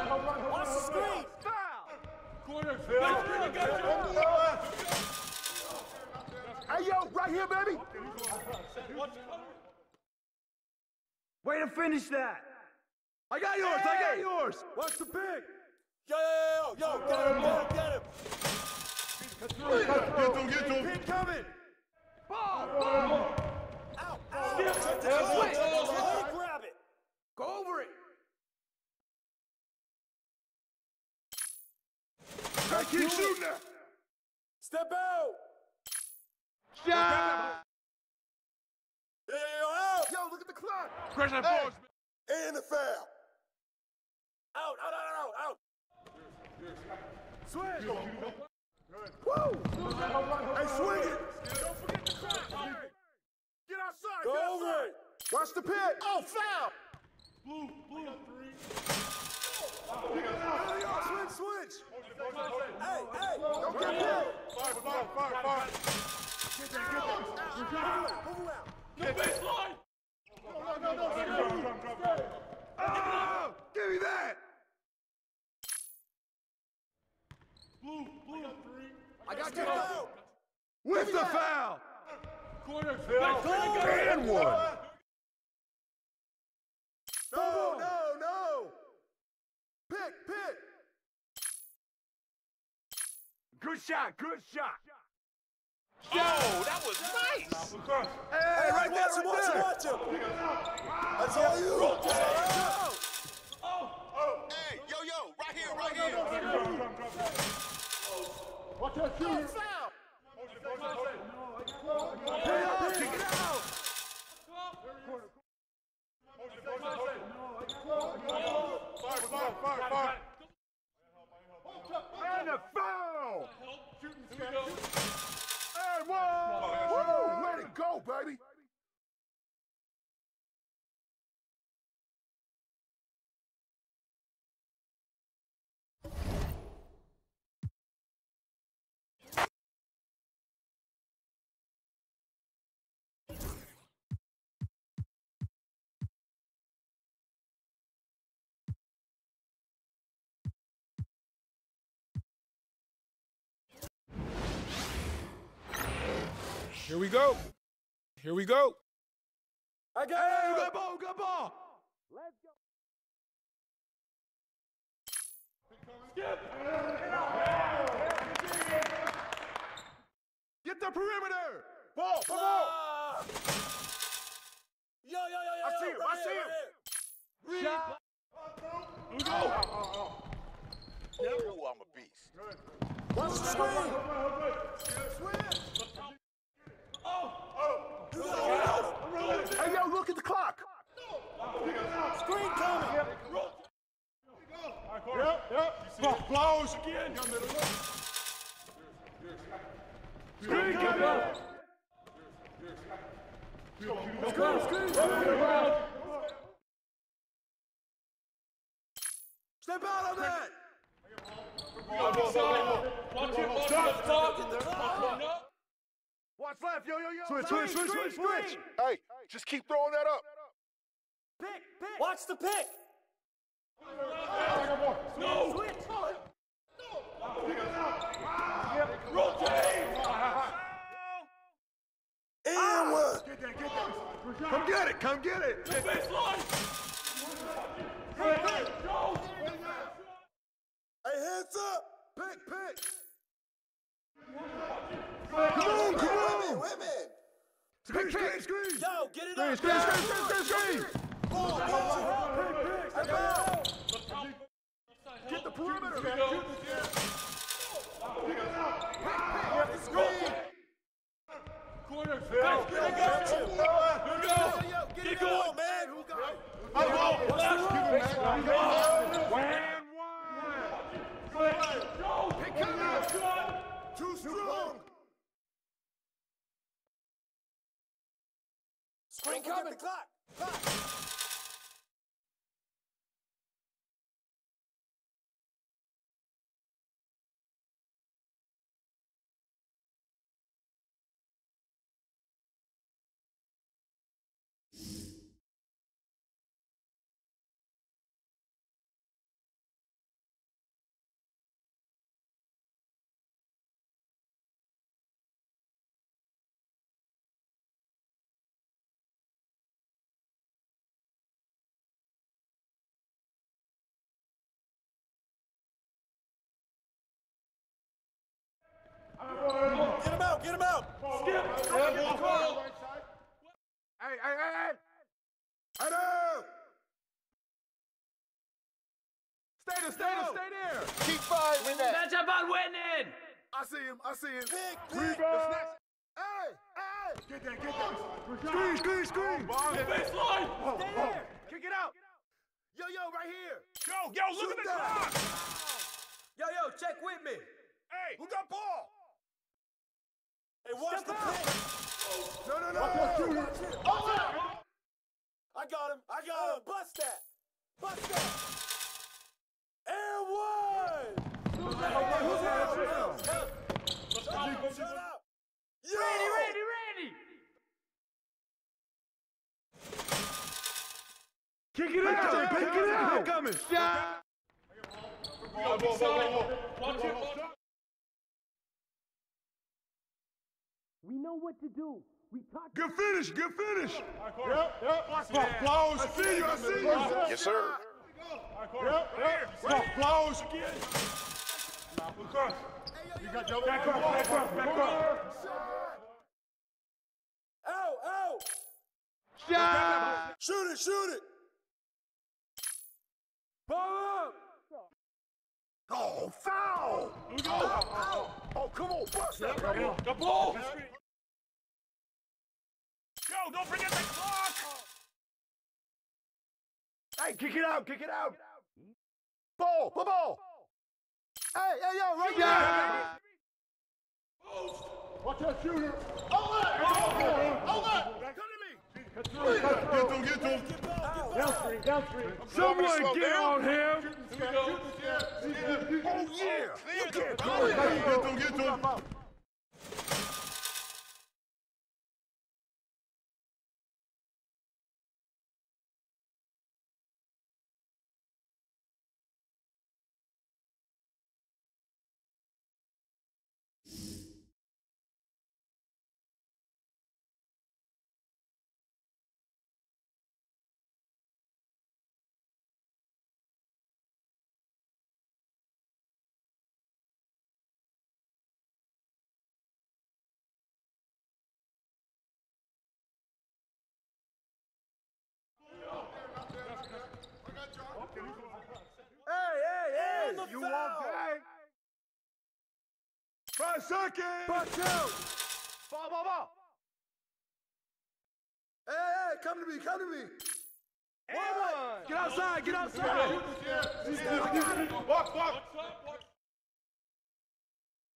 Watch the screen. Hey, yo, right here, baby. Way to finish that. I got yours, I got yours. What's the pick? Yo, yo, yo, yo, get him, get him, get him. Get him, get to him. Pick coming. Out, out. Check the switch. Grab it. Go over it. Keep shooting that. Step out. Shot. Yo, yo, yo, out. Yo, look at the clock. Crash that balls. And the foul. Out, out, out, out, out. Swing. Woo. Hey, swing it. Don't forget the clock. Get outside. Go get over outside. it. Watch the pick. Oh, foul. Hey, yo, switch, switch. Hey, hey. Don't get picked. Fire, fire, fire, fire. Move around. Give me that. I got out. With the foul. Go. And one. No, no, no. Pick, pick. Good shot, good shot. Oh, that was nice. Hey, right there, Watch him, watch him, right watch him. That's all you. Hey, yo, yo, right here, right here. Watch that shooter. Foul. there. Kick it out. Fire, fire, fire, fire. And a foul. Shooting scout. And one. Woo, let it go, baby. Here we go. Here we go. I got Hey, good ball, good ball. Get the perimeter. Ball, ball. Ah. Yo, yo, yo, yo. I see yo, him, right I see here, him. right here. Ooh, I'm a beast. Watch the screen. Hey, yo, look at the clock. Screen coming. Yep, yep. Close again. Screen coming. Step out on that. Watch left, yo, yo, yo. Switch, switch, switch, switch, switch. Hey, just keep throwing that up. Pick, pick. Watch the pick. No. Switch. Rotate. And what? Come get it, come get it. Hey, hands up. Pick, pick. Come on, come on. Women. women! Screen, screen, screen. Yo, get it up. Screen, screen, screen, screen, screen. I got it. Get the perimeter. I got you. Here we go! Get going, man. Who got it? I go! Left! Wham! Wham! Pick up! Too strong. Screen coming. Clock. Clock. Get him out. Get him out. Hey, hey, hey, hey. Hey there. Stay there, stay there, stay there. Keep firing that. I see him, I see him. Pick, Three pick. balls. Hey, hey. Get that, get that. Screen, screen, screen. Stay there. Kick it out. Yo, yo, right here. Yo, yo, look at the Shoot that. clock. Yo, yo, check with me. Hey, who got ball? Hey, watch the pick. No, no, no. no I got him. I got him. Bust that. Bust that. And one. Who's that? Shut up. Shut up. Yo. Ready, ready, ready. Kick it out. Kick it out. Coming. Good finish. Good finish. Yep, yep. Close. I see you. I see you. Yes, sir. Yep, yep. Close again. You Back up. Back up. Back up. Out, out. Shot. Shoot it, shoot it. Ball up. Oh, foul. Oh, come on, bust that. The ball. Yo, don't forget the clock. Hey, kick it out, kick it out. Ball, ball, ball. Hey, hey, yo, right Yeah. there. Watch that shooter. Outlet! Outlet! Come to me. Get to him, get to him. Downstream, downstream. Someone get on him. Oh, oh, yeah. Clear the can't do it. Get to him, get to him. Five seconds. Back down. Ball, ball, ball. Hey, hey, come to me, come to me. One. Get outside, get outside. Walk, walk.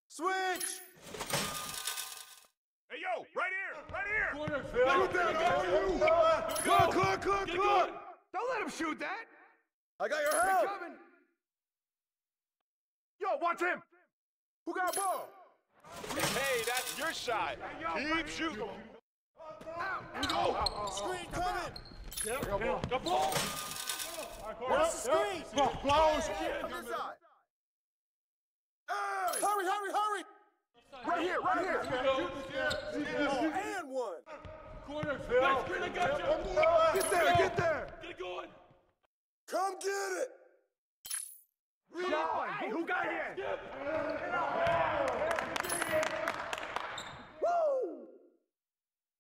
Switch. Hey, yo, right here, right here. Corner, Phil. Look at that. Clock, clock, clock, clock. Don't let him shoot that. I got your help. Coming. Yo, watch him. Who got a ball? Hey, that's your shot. Keep shooting. Go! Screen coming. The ball. Watch the screen. Close. This side. Hey. Hurry, hurry, hurry. Right here, right here. Oh, and one. Corner, Phil. Screen, I got you. Get there, get there. Get it going. Come get it. Shot. Hey, who got here? Woo!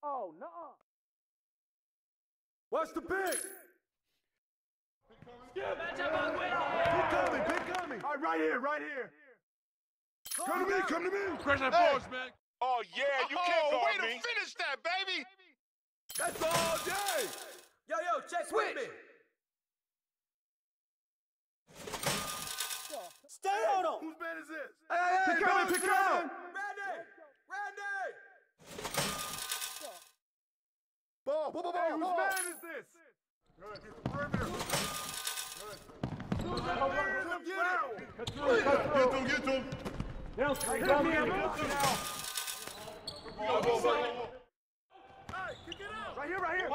Oh, no. Watch the pick. Match up on Pick coming, pick coming. All right, right here, right here. Come to me, come to me. Press that balls, man. Oh, yeah, you oh, can't guard way me. to finish that, baby. That's all day. Yo, yo, check Switch. with me. Stay on him. Whose man is this? Hey, hey, hey, pick coming, pick coming. Randy. Randy. Ball, ball, ball, ball. Hey, whose ball. man is this? Good, get the perimeter. Come get it. Get to him, get to him. Down three. Down three. Right here, right here.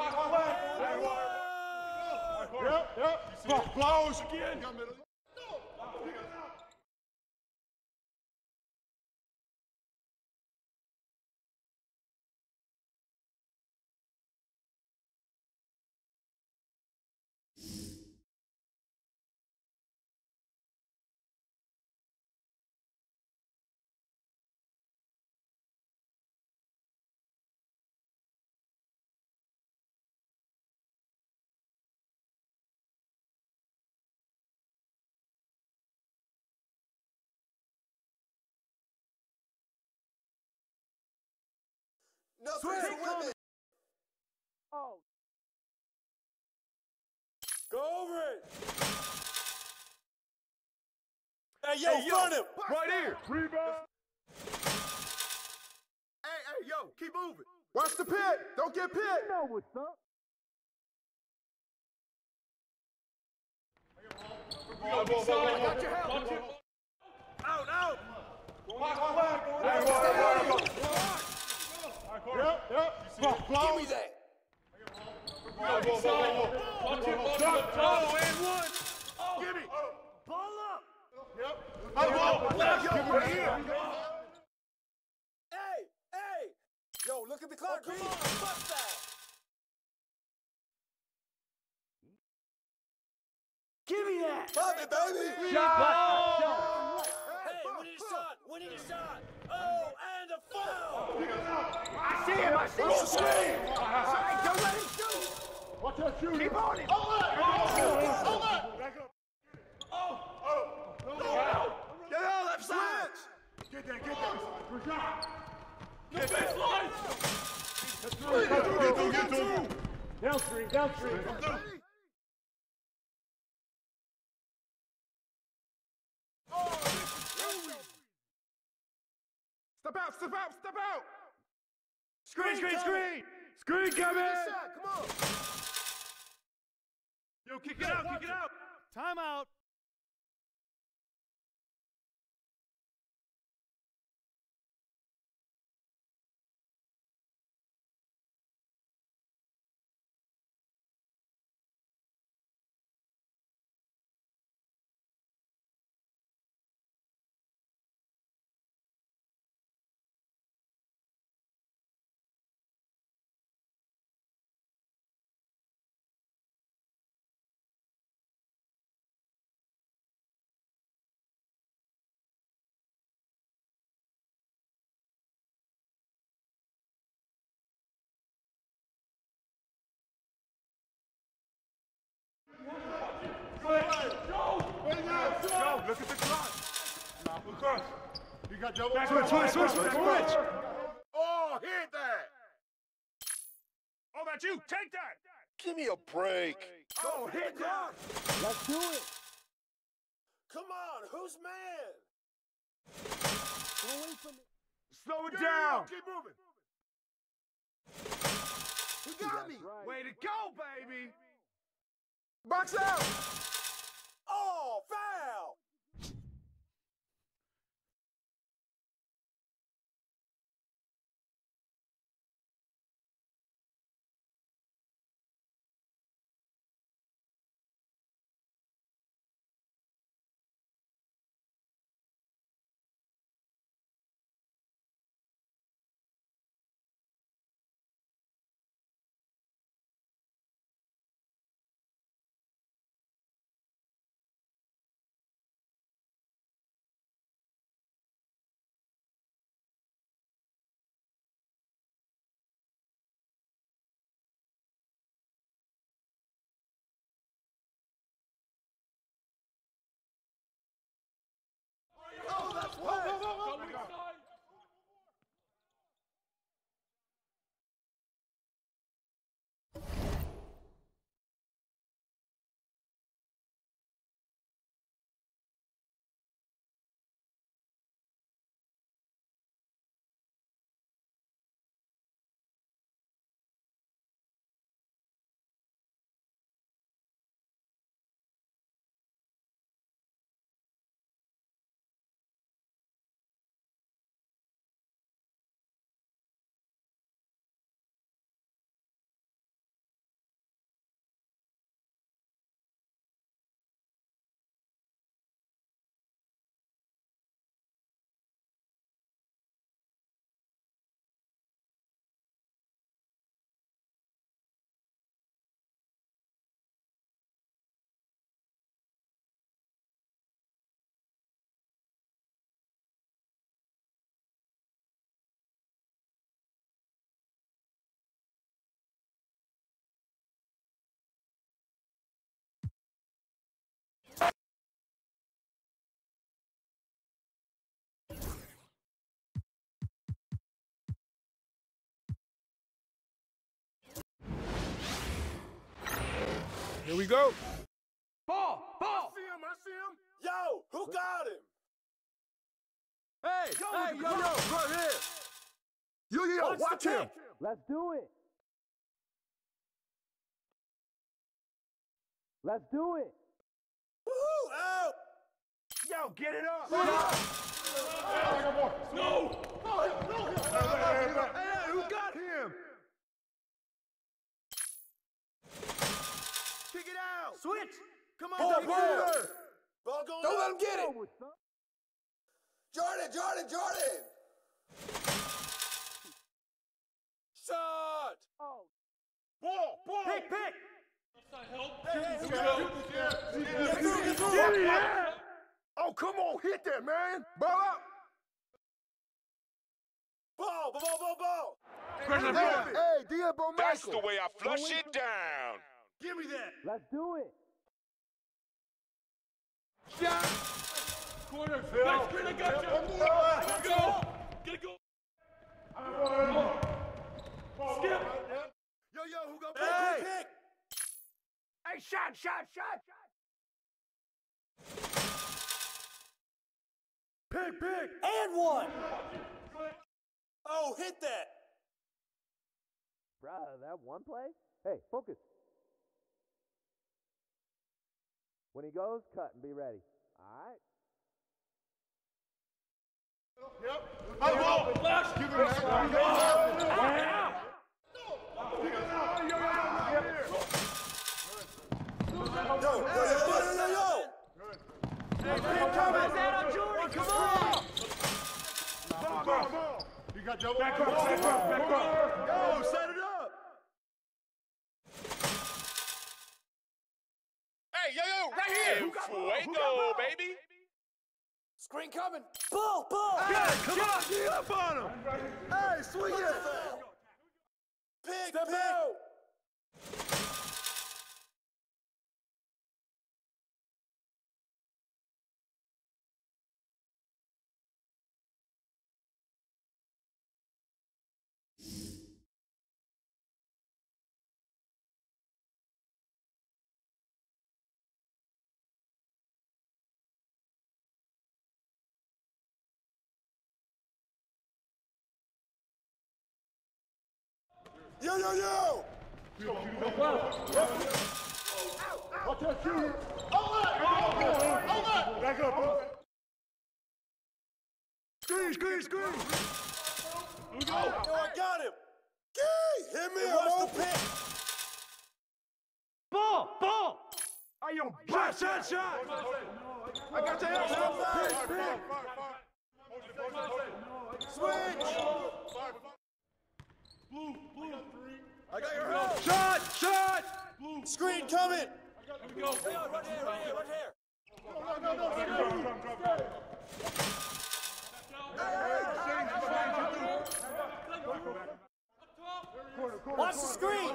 Yep, yep. Close again. No pressure with me. Oh. Go over it. Hey, yo, front him. Right here. Rebound. Hey, hey, yo, keep moving. Watch the pit. Don't get pit. You know what's up. Go, go, go, go. Got your help. Watch it. Out, out. Yep, yep. Give me that. Watch. Oh, and one. Give me. Ball up. Yep. Hey, whoa. Yo, right here. Hey, hey. Yo, look at the clock. come on, bust that. Give me that. Pop it, baby. Shot. Hey, we need a shot. We need a shot. Oh, and a foul. I see him. I see him. Hey, don't let him shoot. Watch that shooting. Keep on him. Oh. Get out left side. Get that, get that. Good shot. No baseline. Get to him, get to him. Downstream. Downstream. Step out, step out, step out. Screen, screen, screen. Screen coming. Come on. Yo, kick it out. Kick it out. Timeout. Yo, look at the clock. Lucas. You got double. Back switch, switch, switch, switch, switch. Oh, hit that. Oh, that's you. Take that. Give me a break. Oh, hit that. Let's do it. Come on, who's man? Away from it. Slow it down. Keep moving. He got me. right. Way to go, baby. Box out. Here we go. Ball, ball. I see him, I see him. Yo, who got him? Hey, hey, yo, yo, right here. Yo, yo, yo, Watch watch him. pick. Let's do it. Let's do it. Woohoo! Out! Yo, get it up. No! Hey, who got him? Kick it out. Switch. Come on, Ball, Dave. ball. Ball going Don't up. let him get it. Jordan, Jordan, Jordan. Shot! Oh, Ball, ball. Pick, pick. Hey, Get got him? through, get Get through. through, get through. Give me that. Oh, come on, hit that, man. Ball up. Ball, ball, ball, ball. Hey, hey, Diabo That's Michael. the way I flush it down. Give me that. let's do it. Shot. Corner. Nice screen, I got you. Let's go. Get it go. Skip. Yo, yo, who got Pick, hey. pick, pick. Hey, shot, shot, shot, shot. Pick, pick. And one. Oh, hit that. Proud of that one play. Hey, focus. When he goes, cut and be ready. All right. Yep. High ball. Flash. Give yo. Ball, ball, ball. You got double. Back up, back up, back up. Yo, set it. Hey, yo, yo, right here. Fuego, baby. Screen coming. Ball, ball. Yeah, come on, get up on him. Hey, swing it. Pick, Step pick. out. Yo, yo, yo! Watch that shooter. Back up, bro. Screen, screen, screen. Yo, I got him! Gee, hit me, the pick! Ball, ball. Hey, yo, shot, shot, shot. I got your help. Pick, Fire, pick. fire, fire. Motion, motion, motion. Switch! Fire, fire. Blue, blue. Three. I got your help! Shot, shot. Screen coming! Right here, right here, right here. Drop, drop, drop, drop. Hey, change, change it through. Corner, corner, Watch the screen.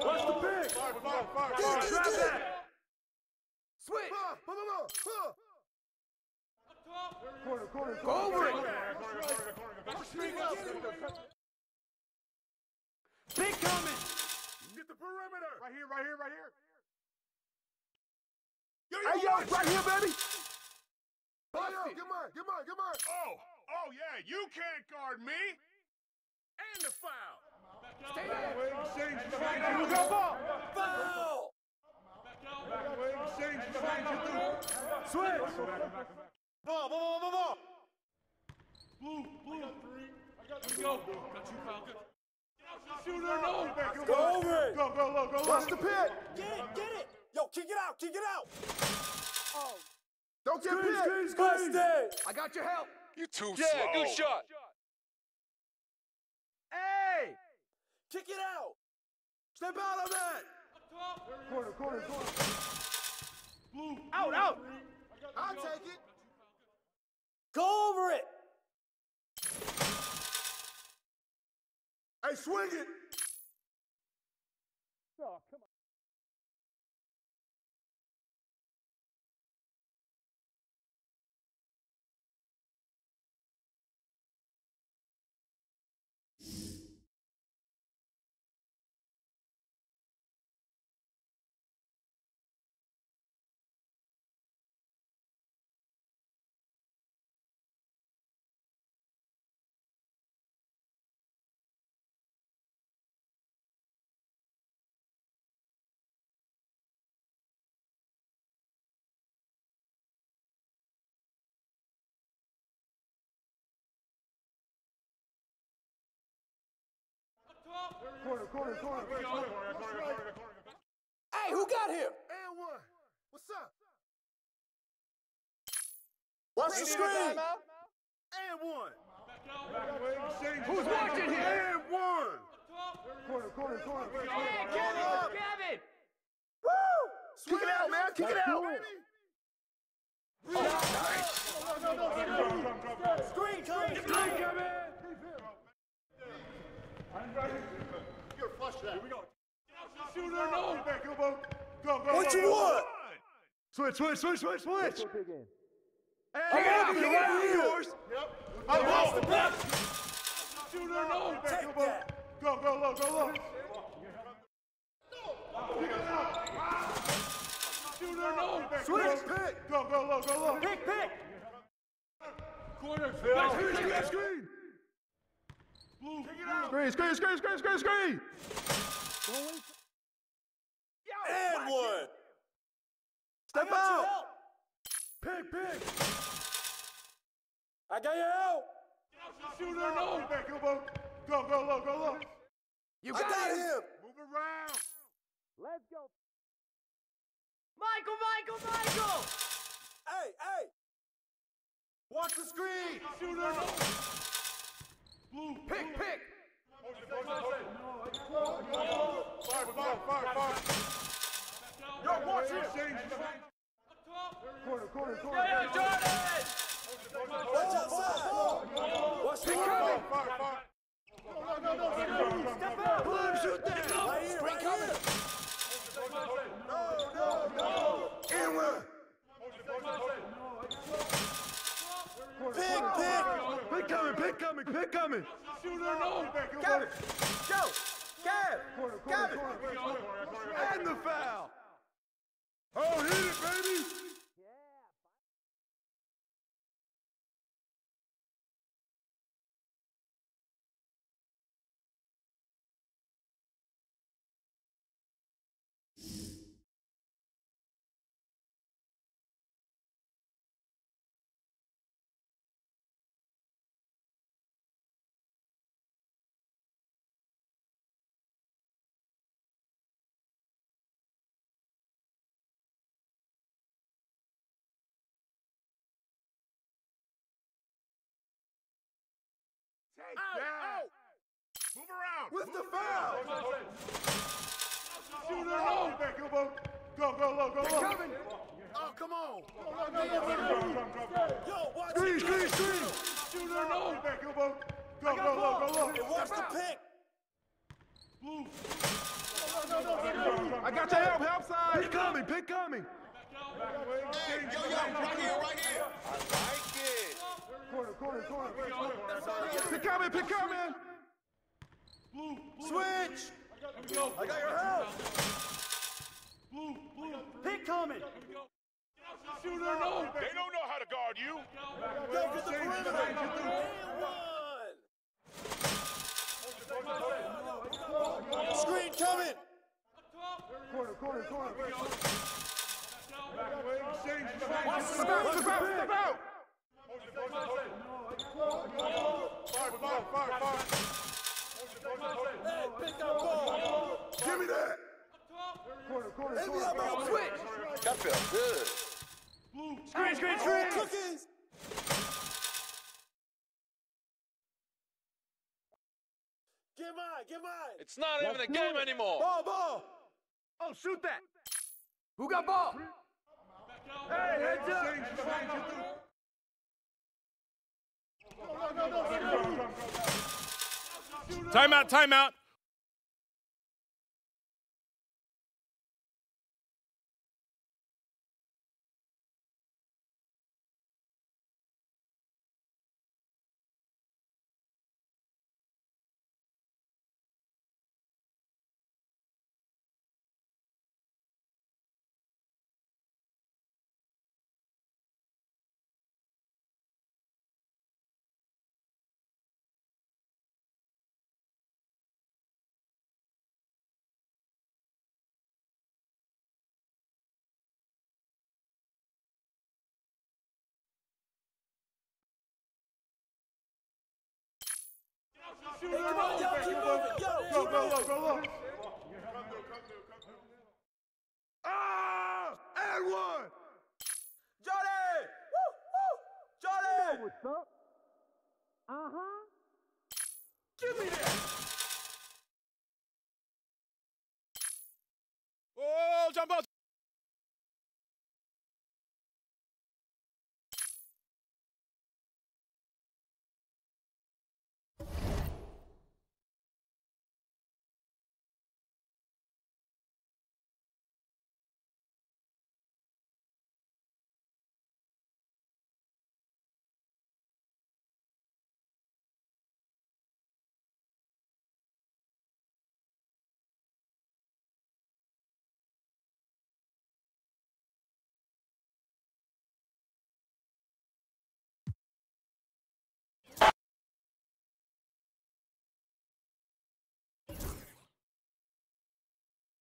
Watch the pick. Grab that. Switch. Huh. Corner, corner, Go over it. Corner, corner, corner, corner. Pick coming. Get the perimeter. Right here, right here, right here. Hey, yo, right here, baby. Hey, yo, get mine, get mine, get mine! Oh, oh yeah, you can't guard me. And the foul. Stay there. away, exchange, You exchange. got ball. Foul. Back exchange it through. Switch. Ball, ball, ball, ball, ball! Blue, blue. Three. Let's go. Got you, pal. Good. Shooter, no. Go over it! Go, go low, go low. Watch the pit! Get it, get it. Yo, kick it out, kick it out. Oh, Don't get Screen, pit! screen, screen. busted. I got your help. You too Yeah, slow. good shot. Hey. Kick it out. Step out on that. Corner, corner, corner. Blue. Out, out. I'll take it! Go over it. Hey, swing it! Corner, corner, corner. Corner, corner, corner, corner. Hey, who got him? And one! What's up? Watch the screen. And one! Back away, exchange. Who's watching here? And one! Corner, corner, corner. Kevin. Kevin. Woo! Kick it out, man! Kick it out, baby! Screen coming. You're flush that. Shooter, no. Back, go, go. Go, go, What go, you go. want? Switch, switch, switch, switch, switch. Kick Hey, it out, kick kick it it out. out. Yours. I Watch the will. Shooter, no. Back, Take go, go. Go, go, low, go, low. Shooter, no. Switch, go. pick! Go, go, low, go, low. Pick, pick. Corner, Screen, screen, screen. Blue, Screen, screen, screen, screen, screen, screen. And one! Step I out. Pick, pick. I got your help. Shooter, no. Back, go, go. Go, go, low, go, low. You I got him! Move around. Let's go. Michael, Michael, Michael. Hey, hey. Watch the screen! Shooter, no. Blue, Pick, pick. Fire, fire, fire, fire. Yo, watch it! Exchange, exchange. Corner, corner, corner. Yeah, Jordan. Watch outside. Watch the Fire, fire, fire. Step out. Pull him, shoot that. Right here, right here. No, no, no! And one! Pick, pick. Pick coming, pick coming, pick coming. Shooter, no. Back, go, Kevin. go. Go. Kev. Corner, corner, Kevin. corner, corner, corner, corner. And the foul. Oh, hit it, baby. Yeah. Oh, oh. Move around. With the foul. Shooter, no. Back, go, go, go, go, go, go. Coming. Oh, come on. Yo, watch Screen, it. screen, screen. Shooter, no. Back, go, go, go, go, go, go, Hey, watch the pick. I got your help. Help side. Pick coming. Pick coming. Hey, yo, yo, right here, right here. I like it. Corner, corner, corner, corner. Pick coming. Pick coming. Switch. I got your help. Pick coming. Shooter, no. They don't know how to guard you. Yo, get the perimeter. And one. Screen coming. Corner, corner, corner. Exchange, Step out. Step out. Step out. Fire, fire, fire, fire. Hey, pick that ball. Give me that. Corner, corner, Hit me corner. up, man. Switch. That felt good. Screen, screen, screen. Cookies. Get mine, get mine. It's not even a game anymore. Ball, ball. Oh, shoot that. Who got ball? Hey, heads up. Exchange, exchange, Timeout. Timeout. Come on, y'all keep moving. Yo, Go, go, go, go, go. Ah! And one. Johnny! Woo, woo! Johnny! What's up? Give me that.